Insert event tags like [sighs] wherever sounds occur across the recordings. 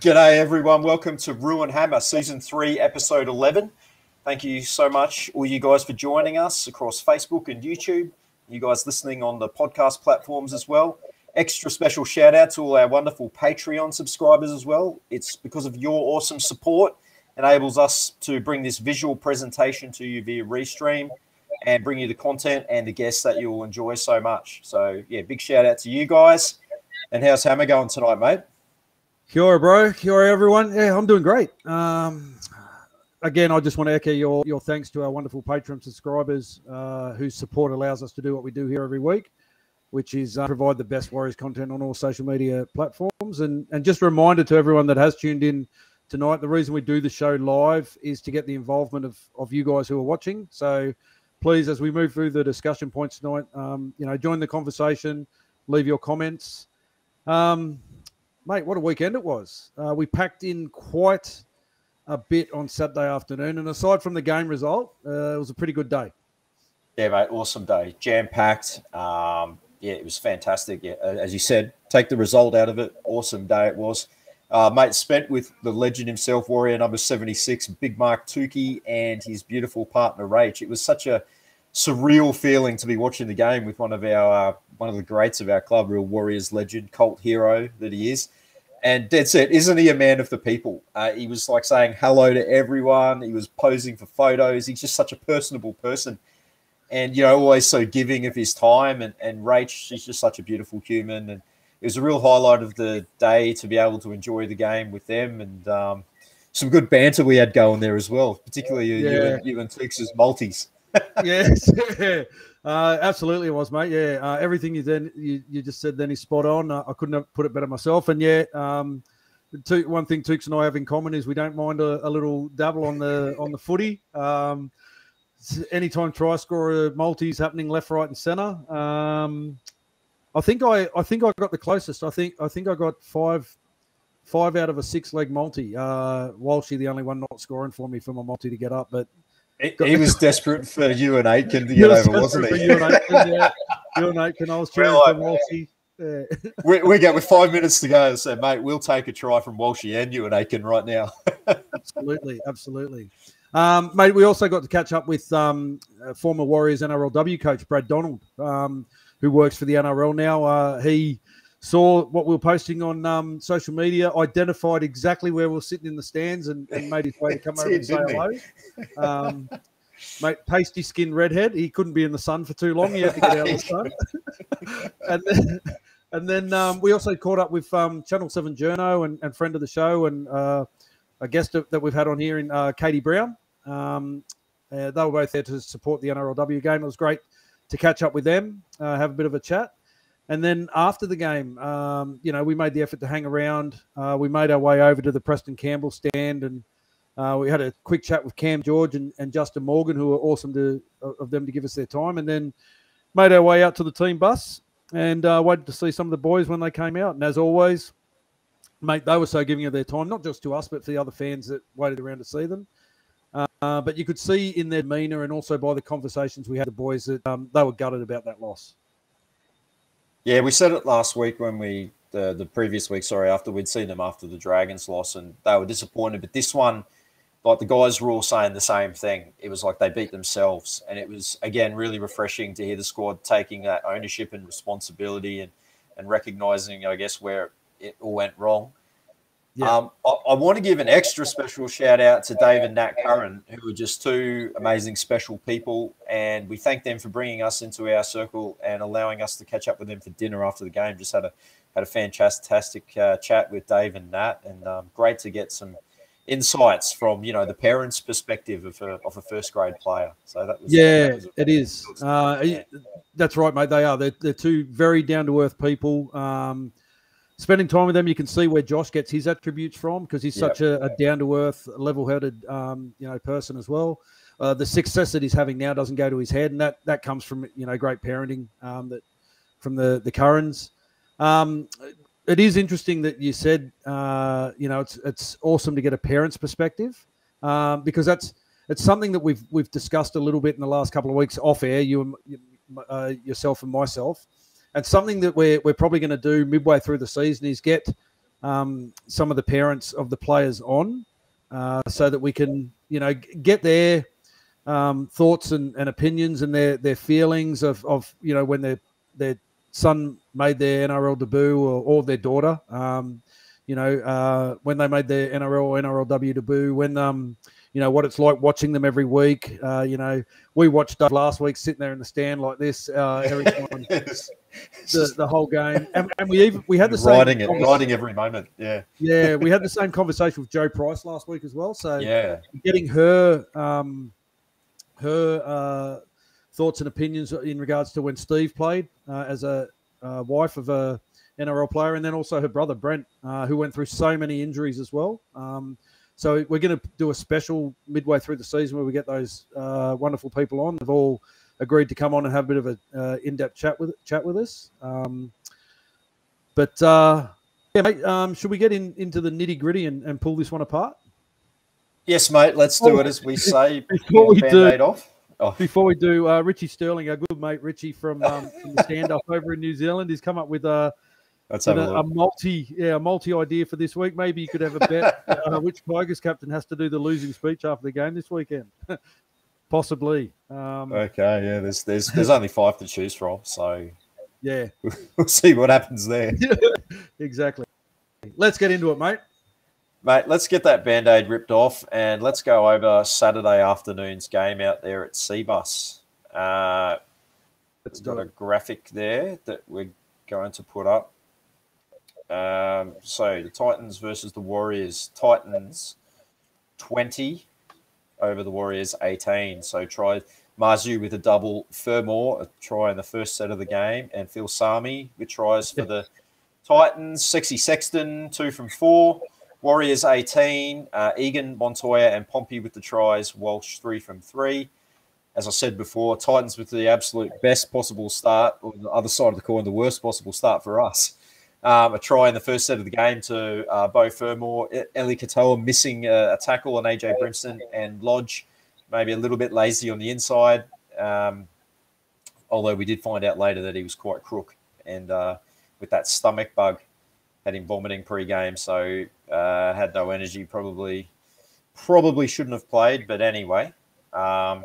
G'day, everyone. Welcome to Roo and Hammer, Season 3, Episode 11. Thank you so much, all you guys, for joining us across Facebook and YouTube. You guys listening on the podcast platforms as well. Extra special shout out to all our wonderful Patreon subscribers as well. It's because of your awesome support enables us to bring this visual presentation to you via Restream and bring you the content and the guests that you'll enjoy so much. So, yeah, big shout out to you guys. And how's Hammer going tonight, mate? Kia ora, bro. Kia ora, everyone. Yeah, I'm doing great. Um, again, I just want to echo your your thanks to our wonderful Patreon subscribers uh, whose support allows us to do what we do here every week, which is uh, provide the best Warriors content on all social media platforms. And and just a reminder to everyone that has tuned in tonight, the reason we do the show live is to get the involvement of of you guys who are watching. So please, as we move through the discussion points tonight, um, you know, join the conversation, leave your comments. Um, mate, what a weekend it was. Uh, we packed in quite a bit on Saturday afternoon, and aside from the game result, uh, it was a pretty good day. Yeah, mate, awesome day, jam packed. Um, yeah, it was fantastic. Yeah, as you said, take the result out of it. Awesome day it was. Uh, mate, spent with the legend himself, Warrior number 76, Big Mark Tookey, and his beautiful partner, Rach. It was such a surreal feeling to be watching the game with one of our uh, one of the greats of our club, real Warriors legend, cult hero that he is. And dead set, isn't he a man of the people? Uh, he was like saying hello to everyone. He was posing for photos. He's just such a personable person, and you know, always so giving of his time. And and Rach, she's just such a beautiful human, and it was a real highlight of the day to be able to enjoy the game with them and. Um, some good banter we had going there as well, particularly yeah. you, and, you and Tix's multis. Yes, [laughs] uh, absolutely it was, mate. Yeah, uh, everything you then you, you just said then is spot on. Uh, I couldn't have put it better myself. And yeah, um, two, one thing Tooks and I have in common is we don't mind a, a little dabble on the on the footy. Um, anytime try scorer multis happening left, right, and centre. Um, I think I I think I got the closest. I think I think I got five five out of a six leg multi. Uh, Walshy the only one not scoring for me for my multi to get up, but he, he was desperate for Euan Aitken to get over, wasn't he? Euan Aitken, yeah. [laughs] Euan Aitken, I was cheering like, for Walshy. Yeah. we, we get with five minutes to go. So, mate, we'll take a try from Walshy and Euan Aitken right now. [laughs] absolutely, absolutely. Um, mate, we also got to catch up with um, former Warriors NRLW coach Brad Donald, um, who works for the NRL now. Uh, he saw what we were posting on um, social media, identified exactly where we are sitting in the stands, and, and made his way to come [laughs] over and say hello. Um, mate, pasty skin redhead. He couldn't be in the sun for too long. He had to get out of the [laughs] sun. [laughs] and then, and then um, we also caught up with um, Channel Seven Journo and, and, friend of the show and uh, a guest that we've had on here in uh, Katie Brown. Um, uh, they were both there to support the NRLW game. It was great to catch up with them, uh, have a bit of a chat. And then after the game, um, you know, we made the effort to hang around. Uh, we made our way over to the Preston Campbell stand, and uh, we had a quick chat with Cam George and, and Justin Morgan, who were awesome to of them to give us their time. And then made our way out to the team bus and uh, waited to see some of the boys when they came out. And as always, mate, they were so giving of their time, not just to us, but for the other fans that waited around to see them. Uh, but you could see in their demeanour and also by the conversations we had the boys that um, they were gutted about that loss. Yeah, we said it last week when we the the previous week, sorry, after we'd seen them after the Dragons loss, and they were disappointed. But this one, like the guys were all saying the same thing. It was like they beat themselves, and it was again really refreshing to hear the squad taking that ownership and responsibility and and recognizing, I guess, where it all went wrong. Yeah. Um, I, I, want to give an extra special shout out to Dave and Nat Curran, who are just two amazing special people. And we thank them for bringing us into our circle and allowing us to catch up with them for dinner after the game. Just had a had a fantastic uh, chat with Dave and Nat, and um, great to get some insights from you know the parents' perspective of a, of a first grade player. So that was yeah, that was it is. Uh, that's right, mate. They are. They're, they're two very down to earth people. Um, spending time with them, you can see where Josh gets his attributes from because he's yep. such a, a down to earth, level headed, um, you know, person as well. Uh, the success that he's having now doesn't go to his head, and that that comes from you know great parenting um, that from the the Currans. Um, it is interesting that you said uh, you know it's it's awesome to get a parent's perspective um, because that's it's something that we've we've discussed a little bit in the last couple of weeks off air. You, uh, yourself, and myself and something that we're, we're probably going to do midway through the season is get um, some of the parents of the players on, uh, so that we can, you know, get their um, thoughts and, and, opinions and their their feelings of, of you know when their their son made their NRL debut or, or their daughter. Um, you know, uh, when they made their NRL or NRLW debut, when um, you know what it's like watching them every week. Uh, you know, we watched last week sitting there in the stand like this uh, every time [laughs] the, the whole game, and, and, we even we had the same riding it, riding every moment. Yeah, yeah, [laughs] we had the same conversation with Joe Price last week as well. So yeah, getting her um, her uh, thoughts and opinions in regards to when Steve played uh, as a uh, wife of a NRL player, and then also her brother Brent, uh, who went through so many injuries as well. Um, so we're going to do a special midway through the season where we get those uh, wonderful people on. They've all agreed to come on and have a bit of an uh, in-depth chat with chat with us. Um, but uh, yeah, mate, um, should we get in, into the nitty gritty and, and, pull this one apart? Yes, mate. Let's do it as we say. Before we do, off. Oh. Before we do, uh, Richie Sterling, our good mate Richie from, um, from the stand up [laughs] over in New Zealand, he's come up with a Let's a, a, multi, yeah, a multi idea for this week. Maybe you could have a bet [laughs] uh, which Tigers captain has to do the losing speech after the game this weekend. [laughs] Possibly. Um, okay, yeah. There's there's there's only five to choose from, so yeah, [laughs] we'll see what happens there. [laughs] exactly. Let's get into it, mate. Mate, let's get that band aid ripped off and let's go over Saturday afternoon's game out there at Cbus. Uh, it's got a graphic there that we're going to put up. Um, so the Titans versus the Warriors. Titans 20 over the Warriors 18. So try Marzhew with a double, Fermor a try in the first set of the game, and Phil Sami with tries for the Titans. Sexy Sexton, two from four. Warriors 18, uh, Egan, Montoya, and Pompey with the tries. Walsh, three from three. As I said before, Titans with the absolute best possible start, or the other side of the coin, the worst possible start for us um, a try in the first set of the game to uh, Beau Fermor, Eli Katoa missing a, a, tackle on AJ Brimson and Lodge, maybe a little bit lazy on the inside. Um, although we did find out later that he was quite crook and uh, with that stomach bug, had him vomiting pre-game, so uh, had no energy. Probably, probably shouldn't have played, but anyway. Um,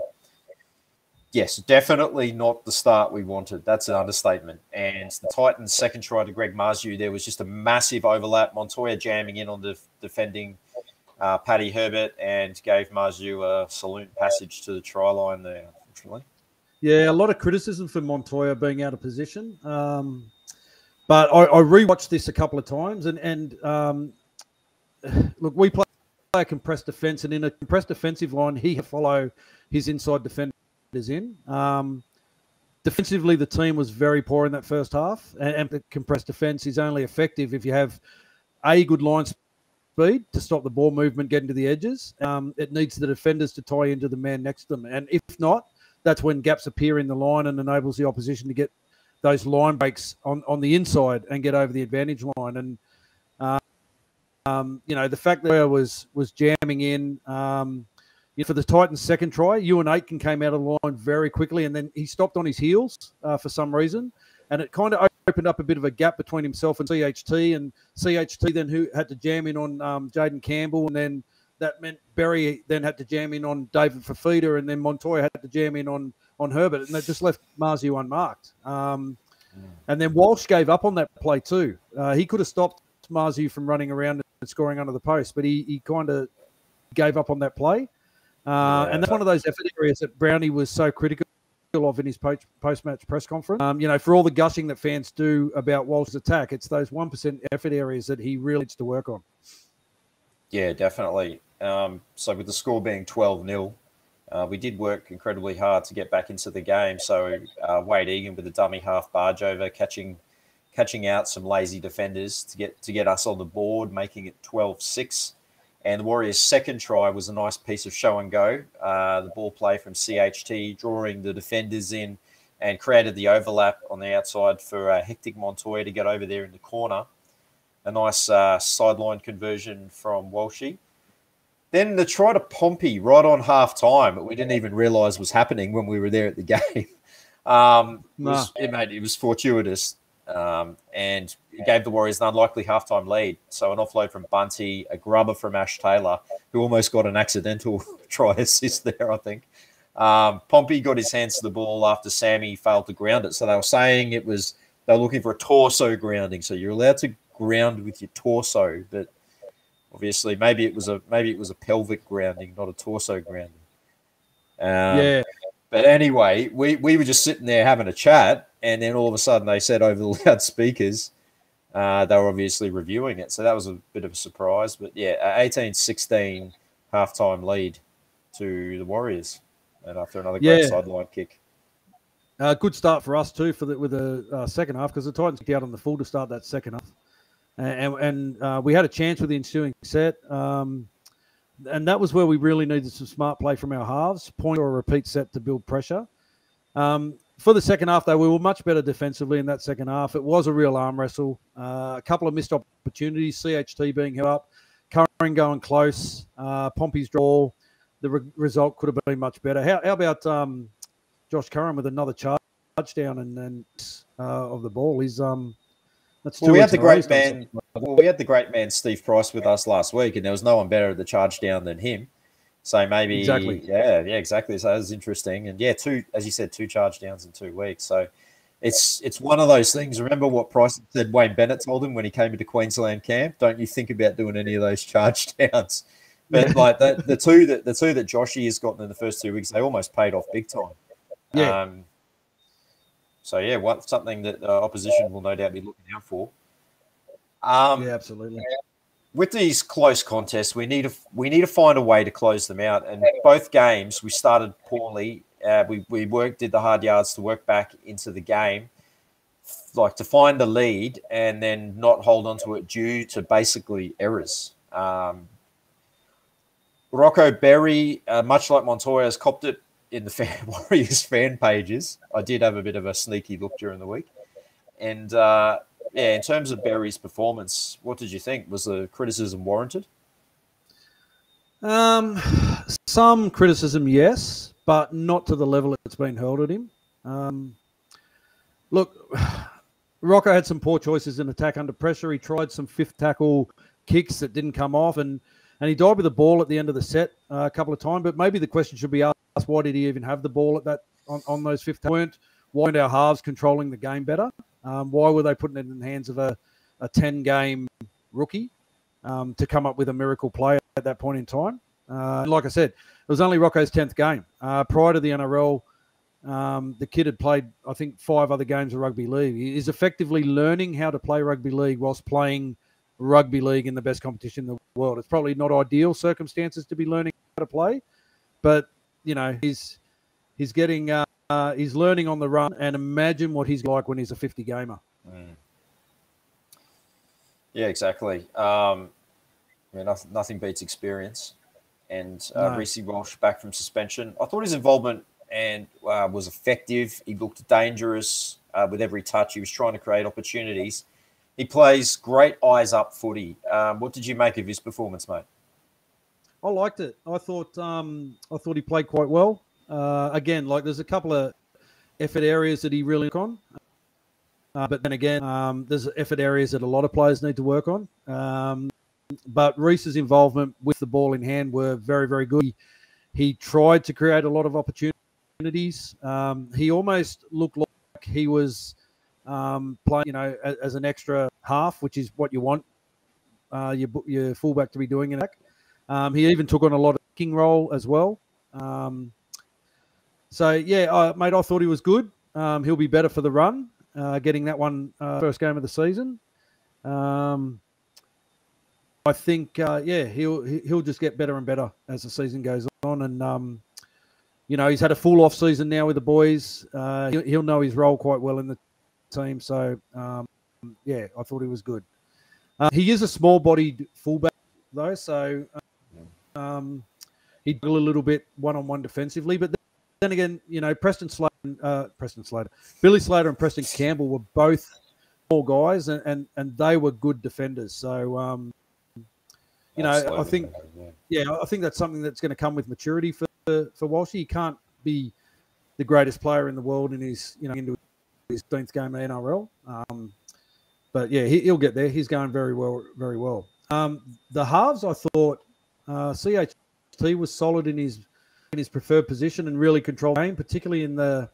yes, definitely not the start we wanted. That's an understatement. And the Titans' second try to Greg Marzhew, there was just a massive overlap. Montoya jamming in on the defending uh, Paddy Herbert and gave Marzhew a saloon passage to the try line there, unfortunately. Yeah, a lot of criticism for Montoya being out of position. Um, but I, I rewatched this a couple of times, and and um, look, we play a compressed defense, and in a compressed defensive line, he follow his inside defender is in. Um, defensively, the team was very poor in that first half, and, and compressed defense is only effective if you have a good line speed to stop the ball movement getting to the edges. Um, it needs the defenders to tie into the man next to them, and if not, that's when gaps appear in the line and enables the opposition to get those line breaks on, on the inside and get over the advantage line. And um, um, you know the fact that I was was jamming in. Um, for the Titans' second try, Euan Aitken came out of the line very quickly, and then he stopped on his heels uh, for some reason, and it kind of opened up a bit of a gap between himself and CHT, and CHT then who had to jam in on um, Jayden Campbell, and then that meant Berry then had to jam in on David Fifita, and then Montoya had to jam in on on Herbert, and that just left Marzhew unmarked. Um. And then Walsh gave up on that play too. Uh, he could have stopped Marzhew from running around and scoring under the post, but he, he kind of gave up on that play. Uh, yeah. And that's one of those effort areas that Brownie was so critical of in his post match press conference. Um, you know, for all the gushing that fans do about Walsh's attack, it's those 1% effort areas that he really needs to work on. Yeah, definitely. Um, so, with the score being 12 0, uh, we did work incredibly hard to get back into the game. So, uh, Wade Egan with a dummy half barge over, catching catching out some lazy defenders to get to get us on the board, making it 12 6. And the Warriors' second try was a nice piece of show and go. Uh, the ball play from CHT, drawing the defenders in and created the overlap on the outside for uh, Hectic Montoya to get over there in the corner. A nice uh, sideline conversion from Walshy. Then the try to Pompey right on half time, we didn't even realise was happening when we were there at the [laughs] game. Um, nah. it, was, it, made, it was fortuitous. um, and gave the Warriors an unlikely halftime lead. So an offload from Bunty, a grubber from Ash Taylor, who almost got an accidental [laughs] try assist there, I think. Um, Pompey got his hands to the ball after Sami failed to ground it. So they were saying it was they were looking for a torso grounding. So you're allowed to ground with your torso, but obviously maybe it was a maybe it was a pelvic grounding, not a torso grounding. Um, yeah. But anyway, we, we were just sitting there having a chat, and then all of a sudden they said over the [laughs] loudspeakers, uh, they were obviously reviewing it. So that was a bit of a surprise. But yeah, 18 16 halftime lead to the Warriors. And after another great yeah. sideline kick. Uh, good start for us too for the with the uh, second half because the Titans got out on the full to start that second half, and and uh, we had a chance with the ensuing set. Um, and that was where we really needed some smart play from our halves, point or a repeat set to build pressure. Um, for the second half, though, we were much better defensively in that second half. It was a real arm wrestle. Uh, a couple of missed opportunities, CHT being held up, Curran going close, uh, Pompey's draw. The re- result could have been much better. How, how about um, Josh Curran with another charge down and, and uh, of the ball? He's um, that's well, we had the great man. Well, we had the great man Steve Price with us last week, and there was no one better at the charge down than him. So maybe, exactly. yeah, yeah, exactly. So that was interesting, and yeah, two, as you said, two charge downs in two weeks. So it's it's one of those things. Remember what Price said? Wayne Bennett told him when he came into Queensland camp. Don't you think about doing any of those [laughs] charge downs? But like the, the two that the two that Joshy has gotten in the first two weeks, they almost paid off big time. Yeah. Um, so yeah, what something that uh, opposition will no doubt be looking out for. Um, yeah, absolutely. With these close contests, we need to we need to find a way to close them out. And both games, we started poorly. Uh, we we worked did the hard yards to work back into the game, like to find the lead and then not hold on to it due to basically errors. Um, Rocco Berry, uh, much like Montoya, has copped it in the [laughs] fan, Warriors fan pages. I did have a bit of a sneaky look during the week, and uh, yeah, in terms of Berry's performance, what did you think? Was the criticism warranted? Um, some criticism, yes, but not to the level it's been hurled at him. Um, look, [sighs] Rocco had some poor choices in attack under pressure. He tried some fifth tackle kicks that didn't come off, and and he died with the ball at the end of the set uh, a couple of times. But maybe the question should be asked why did he even have the ball at that on, on those fifth? Weren't weren't our halves controlling the game better? Um, why were they putting it in the hands of a, a ten game rookie um, to come up with a miracle play at that point in time? Uh, like I said, it was only Rocco's tenth game. Uh, prior to the NRL, um, the kid had played, I think, five other games of rugby league. He is effectively learning how to play rugby league whilst playing rugby league in the best competition in the world. It's probably not ideal circumstances to be learning how to play, but you know, he's he's getting uh, uh, he's learning on the run, and imagine what he's like when he's a 50 gamer. Mm. Yeah, exactly. Um, I mean, nothing, nothing beats experience. And uh, no. Reece Walsh back from suspension. I thought his involvement and uh, was effective. He looked dangerous uh, with every touch. He was trying to create opportunities. He plays great eyes up footy. Um, what did you make of his performance, mate? I liked it. I thought um, I thought he played quite well. Uh, again, like there's a couple of effort areas that he really on, uh, but then again, um, there's effort areas that a lot of players need to work on. Um, but Reece's involvement with the ball in hand were very, very good. He, he tried to create a lot of opportunities. Um, he almost looked like he was um, playing, you know, as, as, an extra half, which is what you want uh, your your fullback to be doing in that. Um, he even took on a lot of king role as well. Um, so yeah, uh, mate, I thought he was good. Um, he'll be better for the run, uh, getting that one uh, first game of the season. Um, I think uh, yeah, he'll he'll just get better and better as the season goes on, and um, you know he's had a full off season now with the boys. Uh, he'll, he'll, know his role quite well in the team. So um, yeah, I thought he was good. He is a small-bodied fullback though, so um, he did a little bit one-on-one defensively, but then again, you know, Preston Slater, uh, Preston Slater, Billy Slater, and Preston Campbell were both small guys, and and, and they were good defenders. So, um, you know, I think, yeah, I think that's something that's going to come with maturity for for Walshy. He can't be the greatest player in the world in his, you know, into his 10th game in NRL. Um, but yeah, he, will get there. He's going very well, very well. Um, the halves, I thought, uh, CHT was solid in his in his preferred position and really controlled game, particularly in the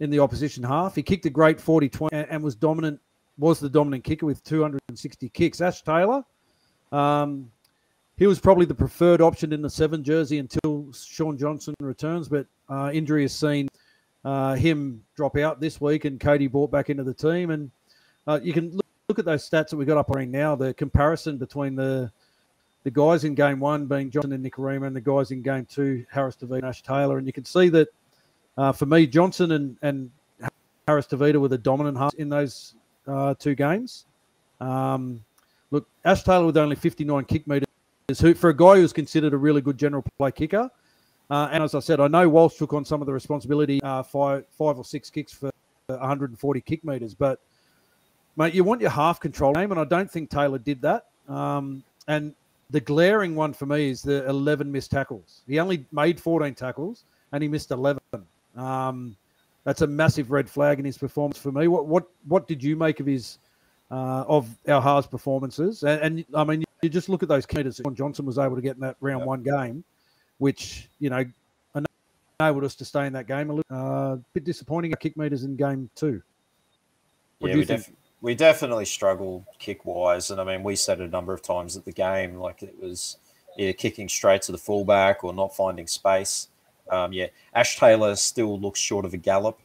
in the opposition half. He kicked a great 40-20 and, was dominant. Was the dominant kicker with 260 kicks. Ash Taylor, um, he was probably the preferred option in the seven jersey until Shaun Johnson returns, but uh, injury has seen uh, him drop out this week, and Kodi brought back into the team. And uh, you can look, look, at those stats that we got up on now. The comparison between the the guys in game one being Johnson and Nikorima, and the guys in game two, Harris and Ash Taylor, and you can see that uh, for me, Johnson and and Harris Tavita were the dominant half in those uh, two games. Um, look, Ash Taylor with only 59 kick meters who, for a guy who's considered a really good general play kicker. Uh, and as I said, I know Walsh took on some of the responsibility, uh, five, five or six kicks for 140 kick meters. But, mate, you want your half control game, and I don't think Taylor did that. Um, and the glaring one for me is the 11 missed tackles. He only made 14 tackles, and he missed 11. Um, that's a massive red flag in his performance for me. What what what did you make of his uh, of our halves performances? And, and I mean, you just look at those kilometres that Johnson was able to get in that round yep. one game, which, you know, enabled us to stay in that game. A little uh, bit disappointing, kick meters in game two. What yeah, we, def- we definitely struggled kick wise. And I mean, we said a number of times at the game, like it was either kicking straight to the fullback or not finding space. Um, yeah, Ash Taylor still looks short of a gallop.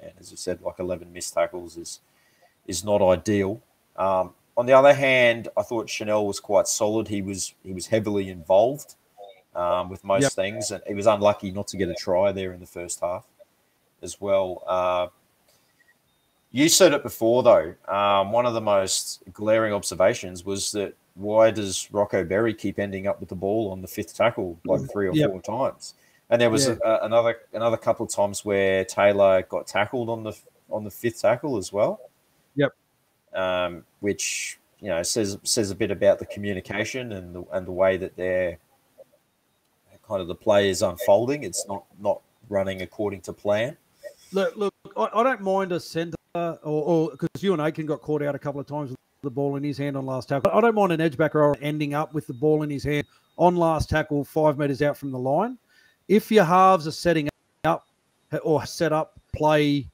And as I said, like 11 missed tackles is is not ideal. Um, on the other hand, I thought Chanel was quite solid. He was he was heavily involved um, with most yep. things, and he was unlucky not to get a try there in the first half as well. Uh, you said it before, though. Um, one of the most glaring observations was that why does Rocco Berry keep ending up with the ball on the fifth tackle like three or yep. four times? And there was yeah. a, another another couple of times where Taylor got tackled on the on the fifth tackle as well. Yep um, which you know says says a bit about the communication and the and the way that they're kind of the play is unfolding. It's not not running according to plan. Look, look, I, I don't mind a centre or because Euan Aitken got caught out a couple of times with the ball in his hand on last tackle. I don't mind an edge backer ending up with the ball in his hand on last tackle, five meters out from the line. If your halves are setting up or set up play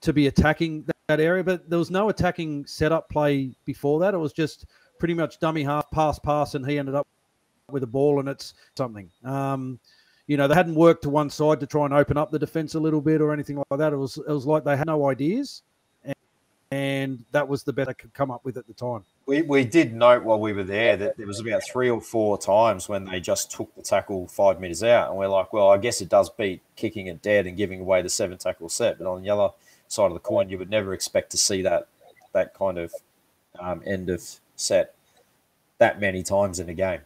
to be attacking that area, but there was no attacking setup play before that. It was just pretty much dummy half, pass, pass, and he ended up with a ball, and it's something. Um, you know, they hadn't worked to one side to try and open up the defense a little bit or anything like that. It was it was like they had no ideas, and, that was the best they could come up with at the time. We, we did note while we were there that there was about three or four times when they just took the tackle five meters out, and we're like, well, I guess it does beat kicking it dead and giving away the seven tackle set, but on the other side of the coin, you would never expect to see that that kind of um, end of set that many times in a game.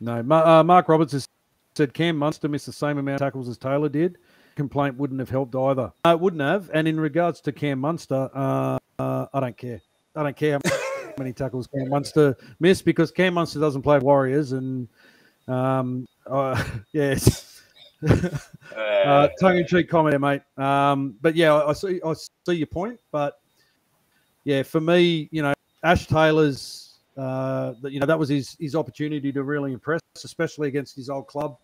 No, uh, Mark Roberts has said Cam Munster missed the same amount of tackles as Taylor did. Complaint wouldn't have helped either. Uh, it wouldn't have. And in regards to Cam Munster, uh, uh, I don't care. I don't care how [coughs] many tackles Cam Munster missed because Cam Munster doesn't play Warriors, and um, [laughs] uh, yeah, [laughs] uh, tongue in cheek comment, mate. Um, but yeah, I, I, see, I see your point. But yeah, for me, you know, Ash Taylor's, uh, you know, that was his his opportunity to really impress, especially against his old club,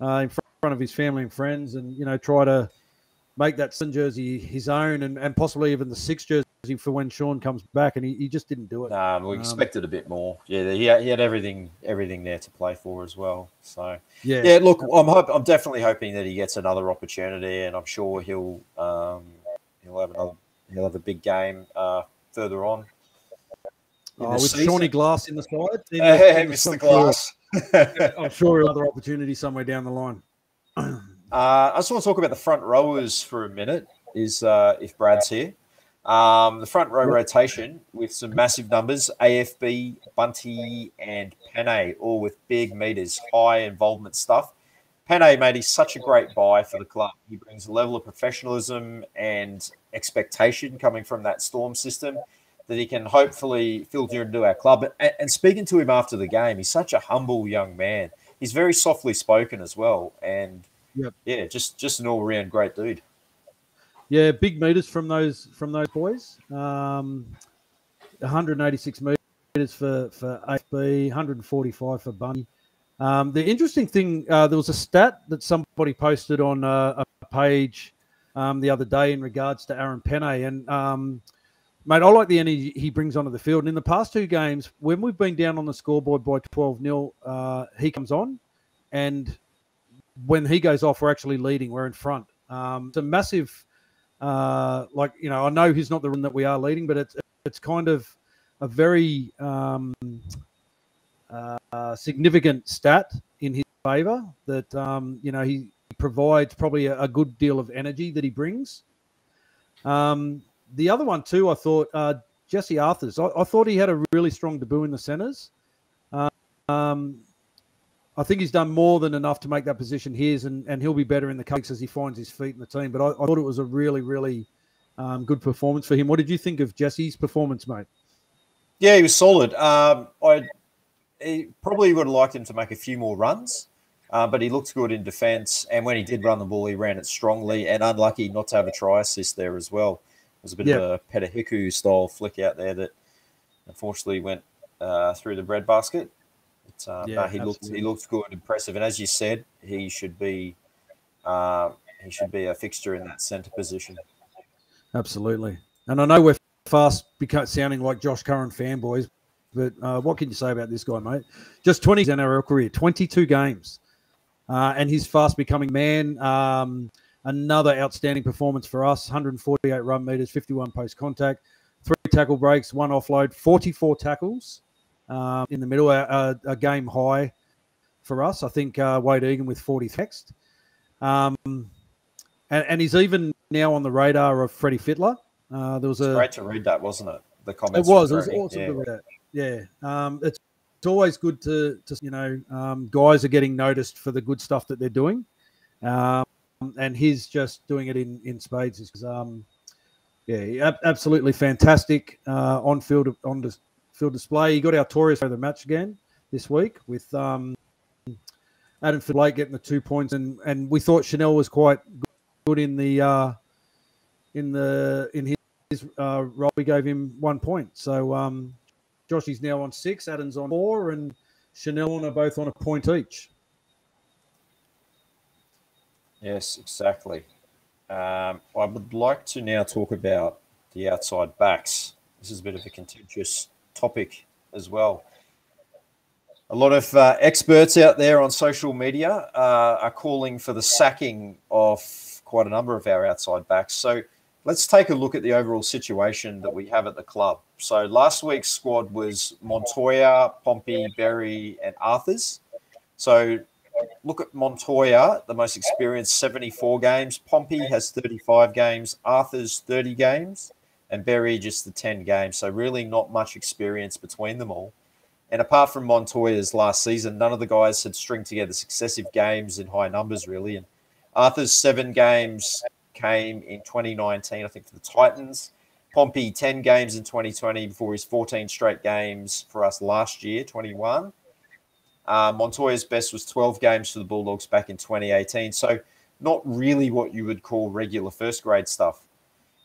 uh, in front of his family and friends, and you know, try to make that sun jersey his own, and, and possibly even the six jersey for when Shaun comes back, and he, he just didn't do it. Nah, we um, expected a bit more. Yeah, he had, he had everything everything there to play for as well. So yeah, yeah. Look, I'm hope, I'm definitely hoping that he gets another opportunity, and I'm sure he'll um, he'll have another he'll have a big game uh, further on. Oh, with Shawnee Glass in the side, [laughs] Mr. Glass. [laughs] I'm sure he'll have another opportunity somewhere down the line. Uh, I just want to talk about the front rowers for a minute. Is uh, if Brad's here? Um, the front row rotation with some massive numbers AFB, Bunty, and Pene, all with big meters, high involvement stuff. Pene, made he's such a great buy for the club. He brings a level of professionalism and expectation coming from that Storm system that he can hopefully filter into our club. And, and speaking to him after the game, he's such a humble young man. He's very softly spoken as well. And yep. yeah, just, just an all round great dude. Yeah, big meters from those from those boys. Um, 186 meters for for AFB, 145 for Bunny. Um, the interesting thing, uh, there was a stat that somebody posted on a, a page um, the other day in regards to Aaron Pene, and um, mate, I like the energy he brings onto the field. And in the past two games, when we've been down on the scoreboard by 12 0, uh, he comes on, and when he goes off, we're actually leading. We're in front. Um, it's a massive, uh, like you know, I know he's not the one that we are leading, but it's it's kind of a very um, uh, significant stat in his favour that um, you know he provides probably a, a, good deal of energy that he brings. Um, the other one too, I thought uh, Jesse Arthars. I, I, thought he had a really strong debut in the centres. Um, I think he's done more than enough to make that position his, and, and he'll be better in the cakes as he finds his feet in the team. But I, I thought it was a really, really um, good performance for him. What did you think of Jesse's performance, mate? Yeah, he was solid. Um, I he probably would have liked him to make a few more runs, uh, but he looked good in defence. And when he did run the ball, he ran it strongly and unlucky not to have a try assist there as well. Was a bit yep. of a Peta Hiku style flick out there that unfortunately went uh, through the breadbasket. But, uh, yeah, no, he looked he looked good, impressive, and as you said, he should be uh, he should be a fixture in that centre position. Absolutely, and I know we're fast sounding like Josh Curran fanboys, but uh, what can you say about this guy, mate? Just 20 NRL career, 22 games, uh, and he's fast becoming man. Um, another outstanding performance for us: 148 run meters, 51 post contact, three tackle breaks, one offload, 44 tackles um, in the middle, a, a, game high for us. I think uh, Wade Egan with 40 next. Um, and, and, he's even now on the radar of Freddie Fittler. Uh, there was a great to read that, wasn't it? The comments. It was. It was awesome yeah. to read that. Yeah. Um, it's it's always good to, to you know um, guys are getting noticed for the good stuff that they're doing, um, and he's just doing it in in spades. Um, yeah, absolutely fantastic uh, on field on field display. He got our Tories for the match again this week with um, Adam Blake getting the two points, and and we thought Chanel was quite good in the uh, in the in his his uh, role. We gave him one point. So um, Joshy's now on six, Adam's on four, and Chanel and are both on a point each. Yes, exactly. Um, I would like to now talk about the outside backs. This is a bit of a contentious topic as well. A lot of uh, experts out there on social media uh, are calling for the sacking of quite a number of our outside backs. So let's take a look at the overall situation that we have at the club. So last week's squad was Montoya, Pompey, Berry, and Arthars. So look at Montoya, the most experienced, 74 games. Pompey has 35 games. Arthars 30 games and Berry just the 10 games. So really not much experience between them all. And apart from Montoya's last season, none of the guys had stringed together successive games in high numbers, really. And Arthars' seven games came in 2019, I think, for the Titans. Pompey, 10 games in 2020 before his 14 straight games for us last year, 21. Uh, Montoya's best was 12 games for the Bulldogs back in 2018. So, not really what you would call regular first grade stuff.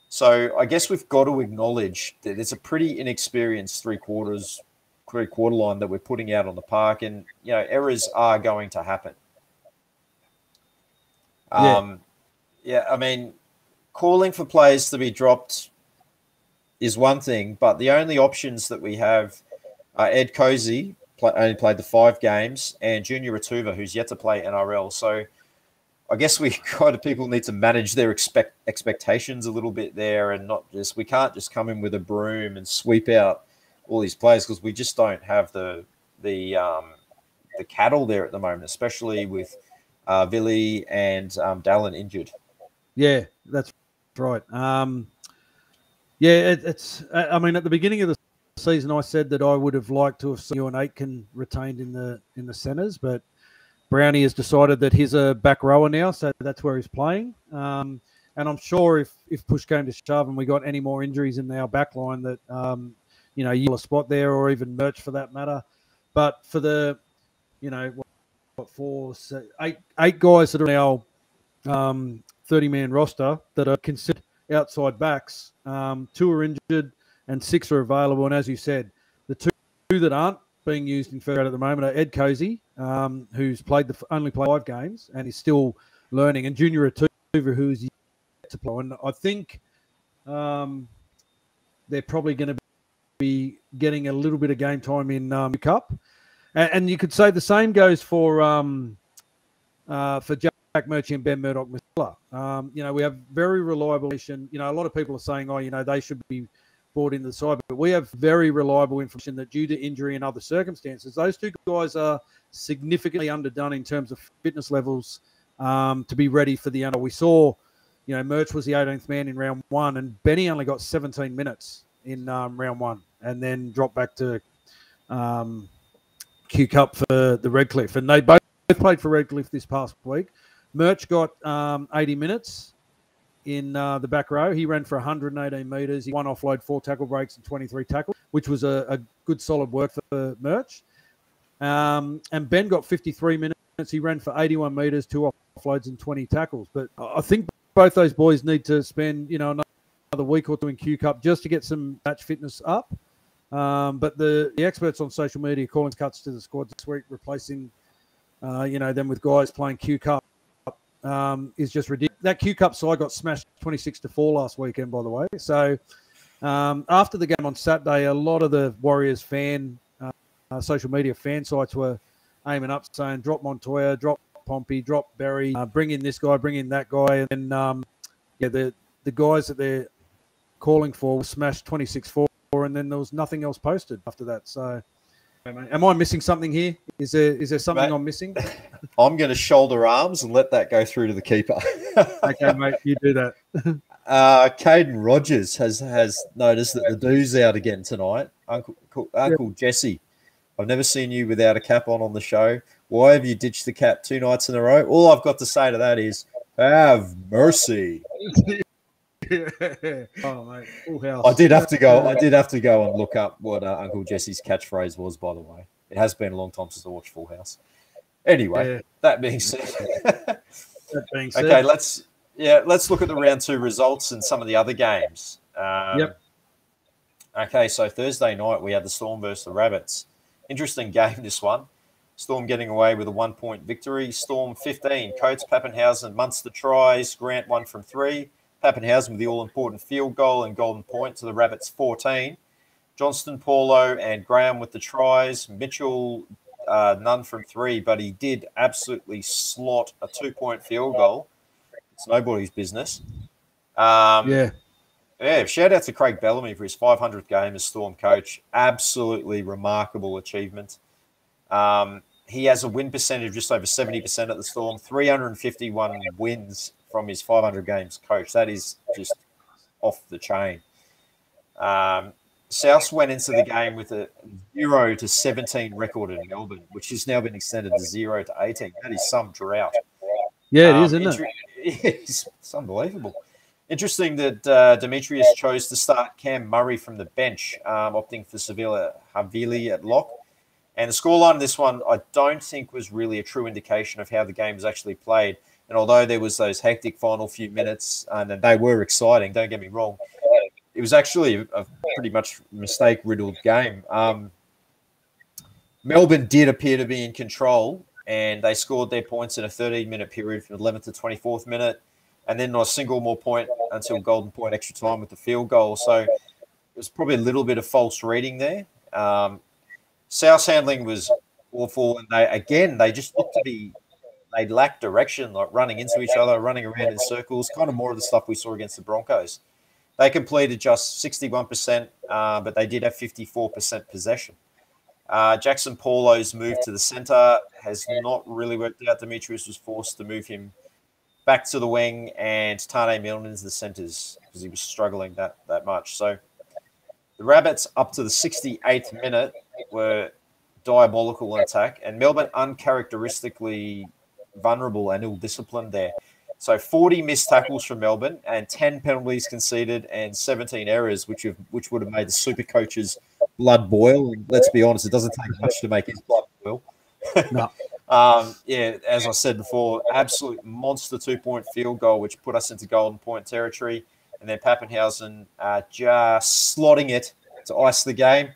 So I guess we've got to acknowledge that it's a pretty inexperienced three quarters, three quarter line that we're putting out on the park, and you know errors are going to happen. Um, yeah. yeah, I mean, calling for players to be dropped is one thing, but the only options that we have are Ed Kosi, play, only played the five games, and Junior Ratuva, who's yet to play NRL. So I guess we [laughs] kind of people need to manage their expect expectations a little bit there, and not just we can't just come in with a broom and sweep out all these players because we just don't have the the um, the cattle there at the moment, especially with uh, Billy and um, Dallin injured. Yeah, that's right. Um, yeah, it, it's. I mean, at the beginning of the season, I said that I would have liked to have seen Euan Aitken retained in the in the centres, but Brownie has decided that he's a back rower now, so that's where he's playing. Um, and I'm sure if if push came to shove and we got any more injuries in our back line, that um, you know you'll a spot there or even merch for that matter. But for the you know what, four so eight eight guys that are now um, 30 man roster that are considered outside backs. Um, two are injured and six are available. And as you said, the two, that aren't being used in third at the moment are Ed Kosi, um, who's played the only played five games and is still learning, and Junior Atuva, who is yet to play. And I think um, they're probably going to be getting a little bit of game time in um, Cup, and, and, you could say the same goes for um, uh, for Jack Murchie and Ben Murdoch. Um, you know, we have very reliable. You know, a lot of people are saying, oh, you know, they should be brought into the side, but we have very reliable information that due to injury and other circumstances, those two guys are significantly underdone in terms of fitness levels um, to be ready for the end. We saw, you know, Merch was the 18th man in round one, and Benny only got 17 minutes in um, round one, and then dropped back to um, Q Cup for the Redcliffe, and they both played for Redcliffe this past week. Merch got um, 80 minutes in uh, the back row. He ran for 118 metres. He won offload, four tackle breaks, and 23 tackles, which was a, a good solid work for Merch. Um, and Ben got 53 minutes. He ran for 81 metres, two offloads, and 20 tackles. But I think both those boys need to spend, you know, another week or two in Q Cup just to get some match fitness up. Um, but the, the experts on social media calling cuts to the squad this week, replacing, uh, you know, them with guys playing Q Cup um, is just ridiculous. That Q Cup side got smashed 26 to 4 last weekend, by the way. So um, after the game on Saturday, a lot of the Warriors fan uh, uh, social media fan sites were aiming up saying drop Montoya, drop Pompey, drop Berry, uh, bring in this guy, bring in that guy. And then, um, yeah, the, the guys that they're calling for were smashed 26 4, and then there was nothing else posted after that. So. Am I missing something here? Is there is there something mate, I'm missing? [laughs] I'm going to shoulder arms and let that go through to the keeper. [laughs] okay, mate, you do that. [laughs] uh, Caden Rogers has has noticed that the do's out again tonight. Uncle Uncle yep. Jesse, I've never seen you without a cap on on the show. Why have you ditched the cap two nights in a row? All I've got to say to that is, have mercy. Oh mate, house. I did have to go. I did have to go and look up what uh, Uncle Jesse's catchphrase was. By the way, it has been a long time since I watched Full House. Anyway, yeah. that being said, [laughs] that being said, okay, let's yeah, let's look at the round two results and some of the other games. Um, yep. Okay, so Thursday night we had the Storm versus the Rabbits. Interesting [laughs] game this one. Storm getting away with a one point victory. Storm 15, Coates, Papenhuyzen, Munster tries, Grant one from three. Papenhuyzen with the all important field goal and golden point to the Rabbits 14. Johnston, Paulo, and Graham with the tries. Mitchell, uh, none from three, but he did absolutely slot a two point field goal. It's nobody's business. Um, yeah. Yeah, shout out to Craig Bellamy for his 500th game as Storm coach. Absolutely remarkable achievement. Um, he has a win percentage of just over 70% at the Storm, 351 wins from his 500 games coach. That is just off the chain. Um, South went into the game with a 0 to 17 record in Melbourne, which has now been extended to 0 to 18. That is some drought. Yeah, it um, is, isn't it? [laughs] It's, it's unbelievable. Interesting that uh, Demetriou chose to start Cam Murray from the bench, um, opting for Siliva Havili at lock. And the scoreline of this one, I don't think was really a true indication of how the game was actually played. And although there was those hectic final few minutes, and they were exciting, don't get me wrong, it was actually a pretty much mistake riddled game. Um, Melbourne did appear to be in control, and they scored their points in a 13 minute period from 11th to 24th minute, and then not a single more point until golden point extra time with the field goal. So it was probably a little bit of false reading there. Um, South handling was awful, and they again they just looked to be they lacked direction, like running into each other, running around in circles, kind of more of the stuff we saw against the Broncos. They completed just 61%, uh, but they did have 54% possession. Uh, Jaxson Paulo's move to the centre has not really worked out. Demetriou was forced to move him back to the wing and Taane Milne the centres because he was struggling that, that much. So the Rabbits up to the 68th minute were diabolical in attack, and Melbourne uncharacteristically vulnerable and ill-disciplined there. So 40 missed tackles from Melbourne and 10 penalties conceded and 17 errors, which have, which would have made the super coach's blood boil. And let's be honest, it doesn't take much to make his blood boil. No. [laughs] um, yeah, as I said before, absolute monster two-point field goal, which put us into golden point territory. And then Papenhuyzen uh, just slotting it to ice the game.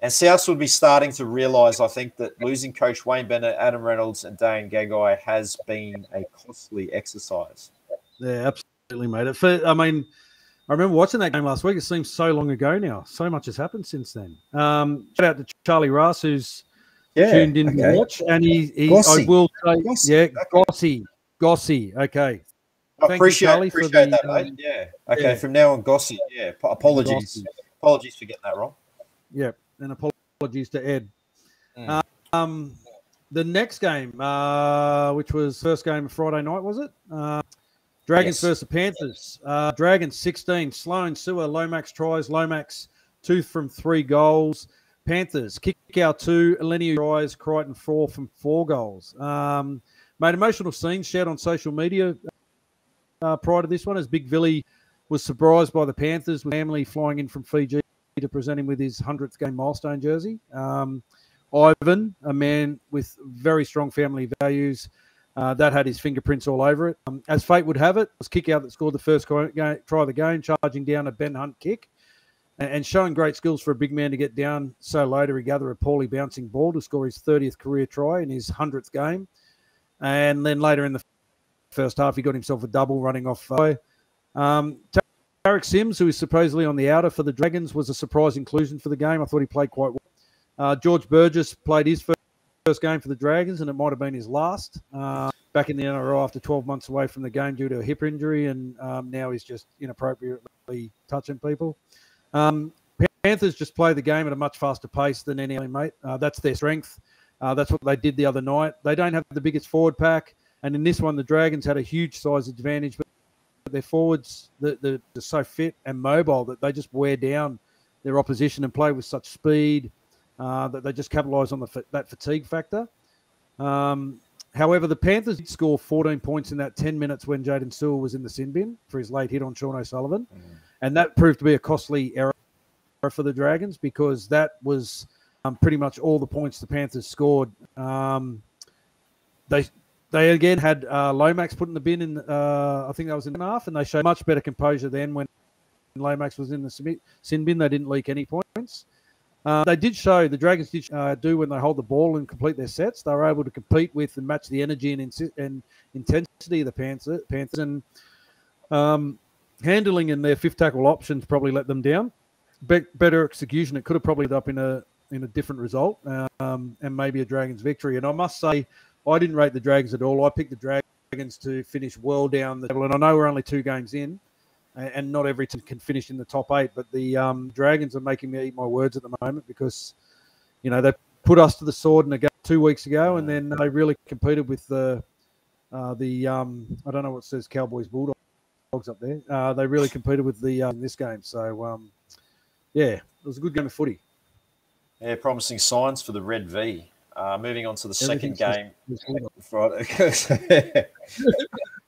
And South would be starting to realise, I think, that losing coach Wayne Bennett, Adam Reynolds, and Dane Gagai has been a costly exercise. Yeah, absolutely, mate. It, I mean, I remember watching that game last week. It seems so long ago now. So much has happened since then. Um, shout out to Charlie Russ, who's yeah, tuned in okay. to watch, and he, he I will say, Gossy. yeah, okay. Gossy, Gossy. Okay, I appreciate, you, Charlie, appreciate the, that, mate. Um, yeah. Okay, yeah. from now on, Gossy. Yeah, apologies. Gossy. Apologies for getting that wrong. Yeah, and apologies to Ed. Mm. Um, the next game, uh, which was first game of Friday night, was it? Uh, Dragons yes. versus Panthers. Uh, Dragons 16. Sloan, Su'A, Lomax tries. Lomax two from three goals. Panthers kick out two. Eleni tries. Crichton four from four goals. Um, made emotional scenes shared on social media uh, prior to this one as Big Villy was surprised by the Panthers with family flying in from Fiji to present him with his 100th game milestone jersey. Um, Ivan, a man with very strong family values, uh, that had his fingerprints all over it. Um, as fate would have it, it was Kikau that scored the first try of the game, charging down a Ben Hunt kick and, showing great skills for a big man to get down so low to regather a poorly bouncing ball to score his 30th career try in his 100th game. And then later in the first half, he got himself a double running off. Uh, um, Tariq Sims, who is supposedly on the outer for the Dragons, was a surprise inclusion for the game. I thought he played quite well. Uh, George Burgess played his first, game for the Dragons, and it might have been his last. Uh, back in the NRL after 12 months away from the game due to a hip injury, and um, now he's just inappropriately touching people. Um, Panthers just play the game at a much faster pace than any mate. Uh, that's their strength. Uh, that's what they did the other night. They don't have the biggest forward pack, and in this one, the Dragons had a huge size advantage, but their forwards they're, they're so fit and mobile that they just wear down their opposition and play with such speed uh, that they just capitalise on the, that fatigue factor. Um, however, the Panthers did score 14 points in that 10 minutes when Jaden Su'A was in the sin bin for his late hit on Sean O'Sullivan. Mm. And that proved to be a costly error for the Dragons because that was um, pretty much all the points the Panthers scored. Um, they they again had uh, Lomax put in the bin in uh, I think that was in the half, and they showed much better composure then when Lomax was in the sin bin. They didn't leak any points. Uh, they did show the Dragons did uh, do when they hold the ball and complete their sets. They were able to compete with and match the energy and, insi- and intensity of the Panthers. Panthers and um, handling in their fifth tackle options probably let them down. Be- better execution, it could have probably ended up in a in a different result um, and maybe a Dragons victory. And I must say, I didn't rate the Dragons at all. I picked the Dragons to finish well down the table, and I know we're only two games in, and not every team can finish in the top eight. But the um, Dragons are making me eat my words at the moment because, you know, they put us to the sword in a game two weeks ago, and then they really competed with the uh, the um, I don't know what says Cowboys Bulldogs up there. Uh, they really competed with the um, this game. So um, yeah, it was a good game of footy. Yeah, promising signs for the Red V. Uh, moving on to the second game. [laughs]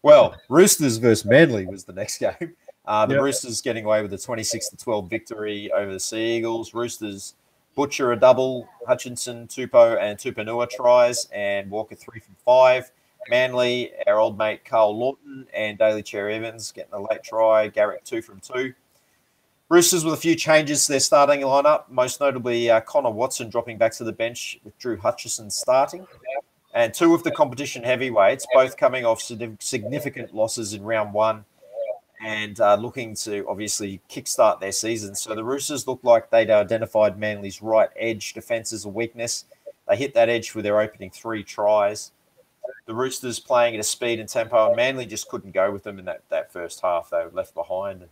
well, Roosters versus Manly was the next [laughs] game. Uh, the yep. Roosters getting away with a 26 to 12 victory over the Sea Eagles. Roosters Butcher a double, Hutchison, Tupou, and Tupouniua tries, and Walker three from five. Manly, our old mate Karl Lawton and Daly Cherry-Evans getting a late try. Garrick two from two. Roosters with a few changes to their starting lineup, most notably uh, Connor Watson dropping back to the bench with Drew Hutchison starting. And two of the competition heavyweights, both coming off significant losses in round one and uh, looking to obviously kickstart their season. So the Roosters looked like they'd identified Manly's right edge defense as a weakness. They hit that edge with their opening three tries the Roosters playing at a speed and tempo, and Manly just couldn't go with them in that, that first half. They were left behind.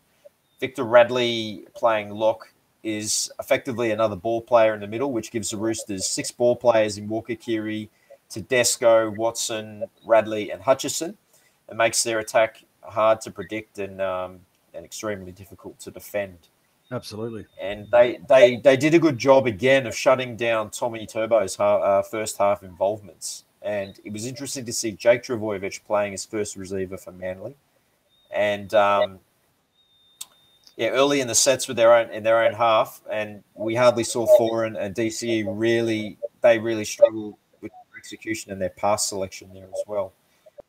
Victor Radley playing lock is effectively another ball player in the middle, which gives the Roosters six ball players in Walker Keary, Tedesco, Watson, Radley, and Hutchison. It makes their attack hard to predict and um, and extremely difficult to defend. Absolutely. And they they they did a good job again of shutting down Tommy Turbo's uh, first half involvements. And it was interesting to see Jake Trbojevic playing his first receiver for Manly. And um, yeah, early in the sets with their own in their own half, and we hardly saw Foran and DCE really they really struggled with execution and their pass selection there as well.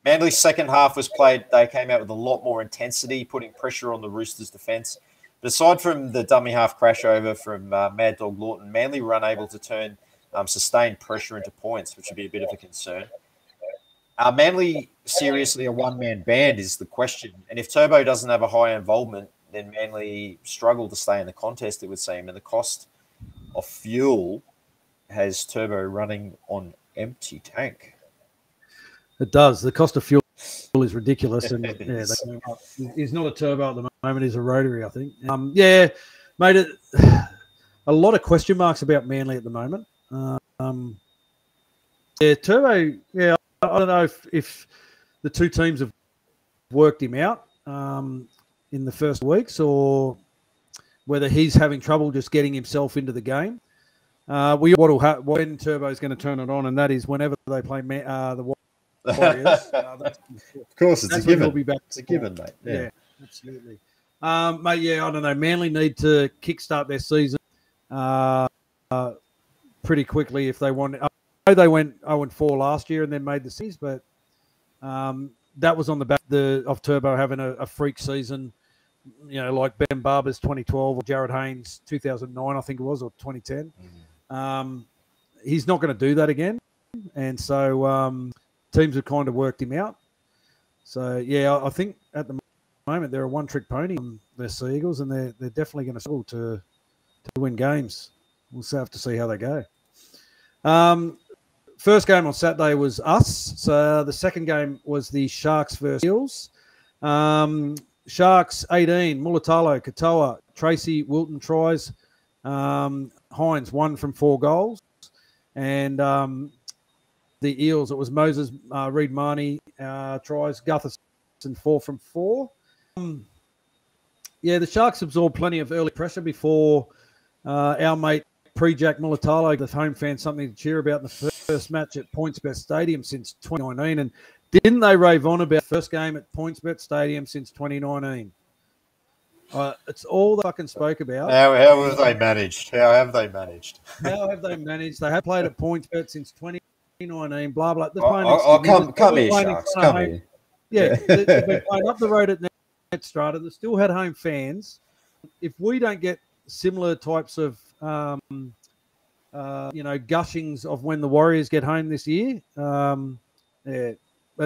Manly's second half was played. They came out with a lot more intensity, putting pressure on the Roosters' defence. But aside from the dummy half crash over from uh, Mad Dog Lawton, Manly were unable to turn um, sustained pressure into points, which would be a bit of a concern. Are Manly seriously a one man band? Is the question. And if Turbo doesn't have a high involvement, then Manly struggle to stay in the contest, it would seem. And the cost of fuel has Turbo running on empty tank. It does. The cost of fuel is ridiculous, and [laughs] yeah, he's not a turbo at the moment. He's a rotary, I think. Um, yeah, made it [sighs] a lot of question marks about Manly at the moment. Um, yeah, turbo. Yeah, I, I don't know if, if the two teams have worked him out um, in the first weeks, or whether he's having trouble just getting himself into the game. Uh, we what will ha- when Turbo is going to turn it on, and that is whenever they play uh, the [laughs] Warriors. uh, of course, it's a given. We'll be back it's a given, mate. Yeah, yeah absolutely. Um, mate, yeah, I don't know. Manly need to kickstart their season uh, uh, pretty quickly if they want. I know they went 0 and 4 last year and then made the seas, but um, that was on the back the, of Turbo having a, a, freak season. You know, like Ben Barba's 2012 or Jarryd Hayne's 2009, I think it was, or 2010. Mm-hmm. Um, he's not going to do that again, and so um, teams have kind of worked him out. So yeah, I think at the moment they're a one-trick pony on their Sea Eagles, and they're they're definitely going to struggle to to win games. We'll have to see how they go. Um, first game on Saturday was us. So the second game was the Sharks versus Eels. Um, Sharks 18, Mulitalo, Katoa, Tracey, Wilton tries. Um, Hynes one from four goals. And um, the Eels, it was Moses, uh, Reed Mahoney uh, tries, Gutherson four from four. Um, yeah, the Sharks absorbed plenty of early pressure before uh, our mate pre-Jack Mulitalo, the home fans, something to cheer about in the first match at PointsBet Stadium since 2019. And didn't they rave on about first game at PointsBet Stadium since 2019? Uh, it's all that I can spoke about. How, how have they managed? How have they managed? how have they managed? They have played at PointsBet since 2019, blah blah. They're playing oh, oh, come, come here, Sharks, come here. Yeah, they're [laughs] playing up the road at Netstrata. They still had home fans. If we don't get similar types of, um, uh, you know, gushings of when the Warriors get home this year, um, yeah,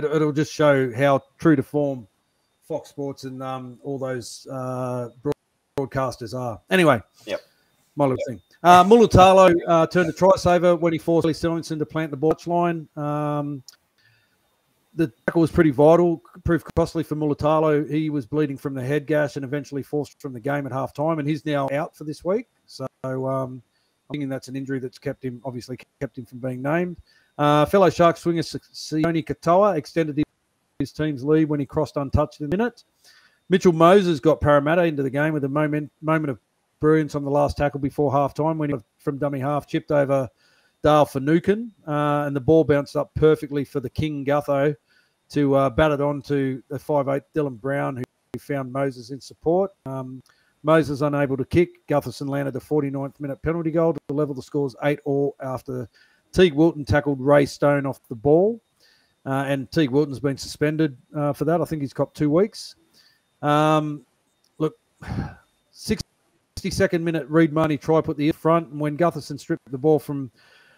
it, will just show how true to form Fox Sports and um, all those uh, broadcasters are. Anyway, yep. my little yep. thing. Uh, Mulitalo uh, turned a try saver when he forced Lee Stevenson to plant the botch line. Um, the tackle was pretty vital, proved costly for Mulitalo. He was bleeding from the head gash and eventually forced from the game at half time, and he's now out for this week. So um, I'm thinking that's an injury that's kept him, obviously, kept him from being named. Uh, fellow Shark swinger Sione Katoa extended his team's lead when he crossed untouched in a minute. Mitchell Moses got Parramatta into the game with a moment moment of brilliance on the last tackle before half time when he from dummy half chipped over Dale Finucane, uh, and the ball bounced up perfectly for the King Gutho to uh, bat it on to the 5'8 Dylan Brown, who found Moses in support. Um, Moses unable to kick. Gutherson landed a 49th minute penalty goal to level the scores 8 all after Teig Wilton tackled Ray Stone off the ball. Uh, and Teig Wilton's been suspended uh, for that. I think he's copped two weeks. Um, look, 62nd minute, Reed Mahoney try put the front, and when Gutherson stripped the ball from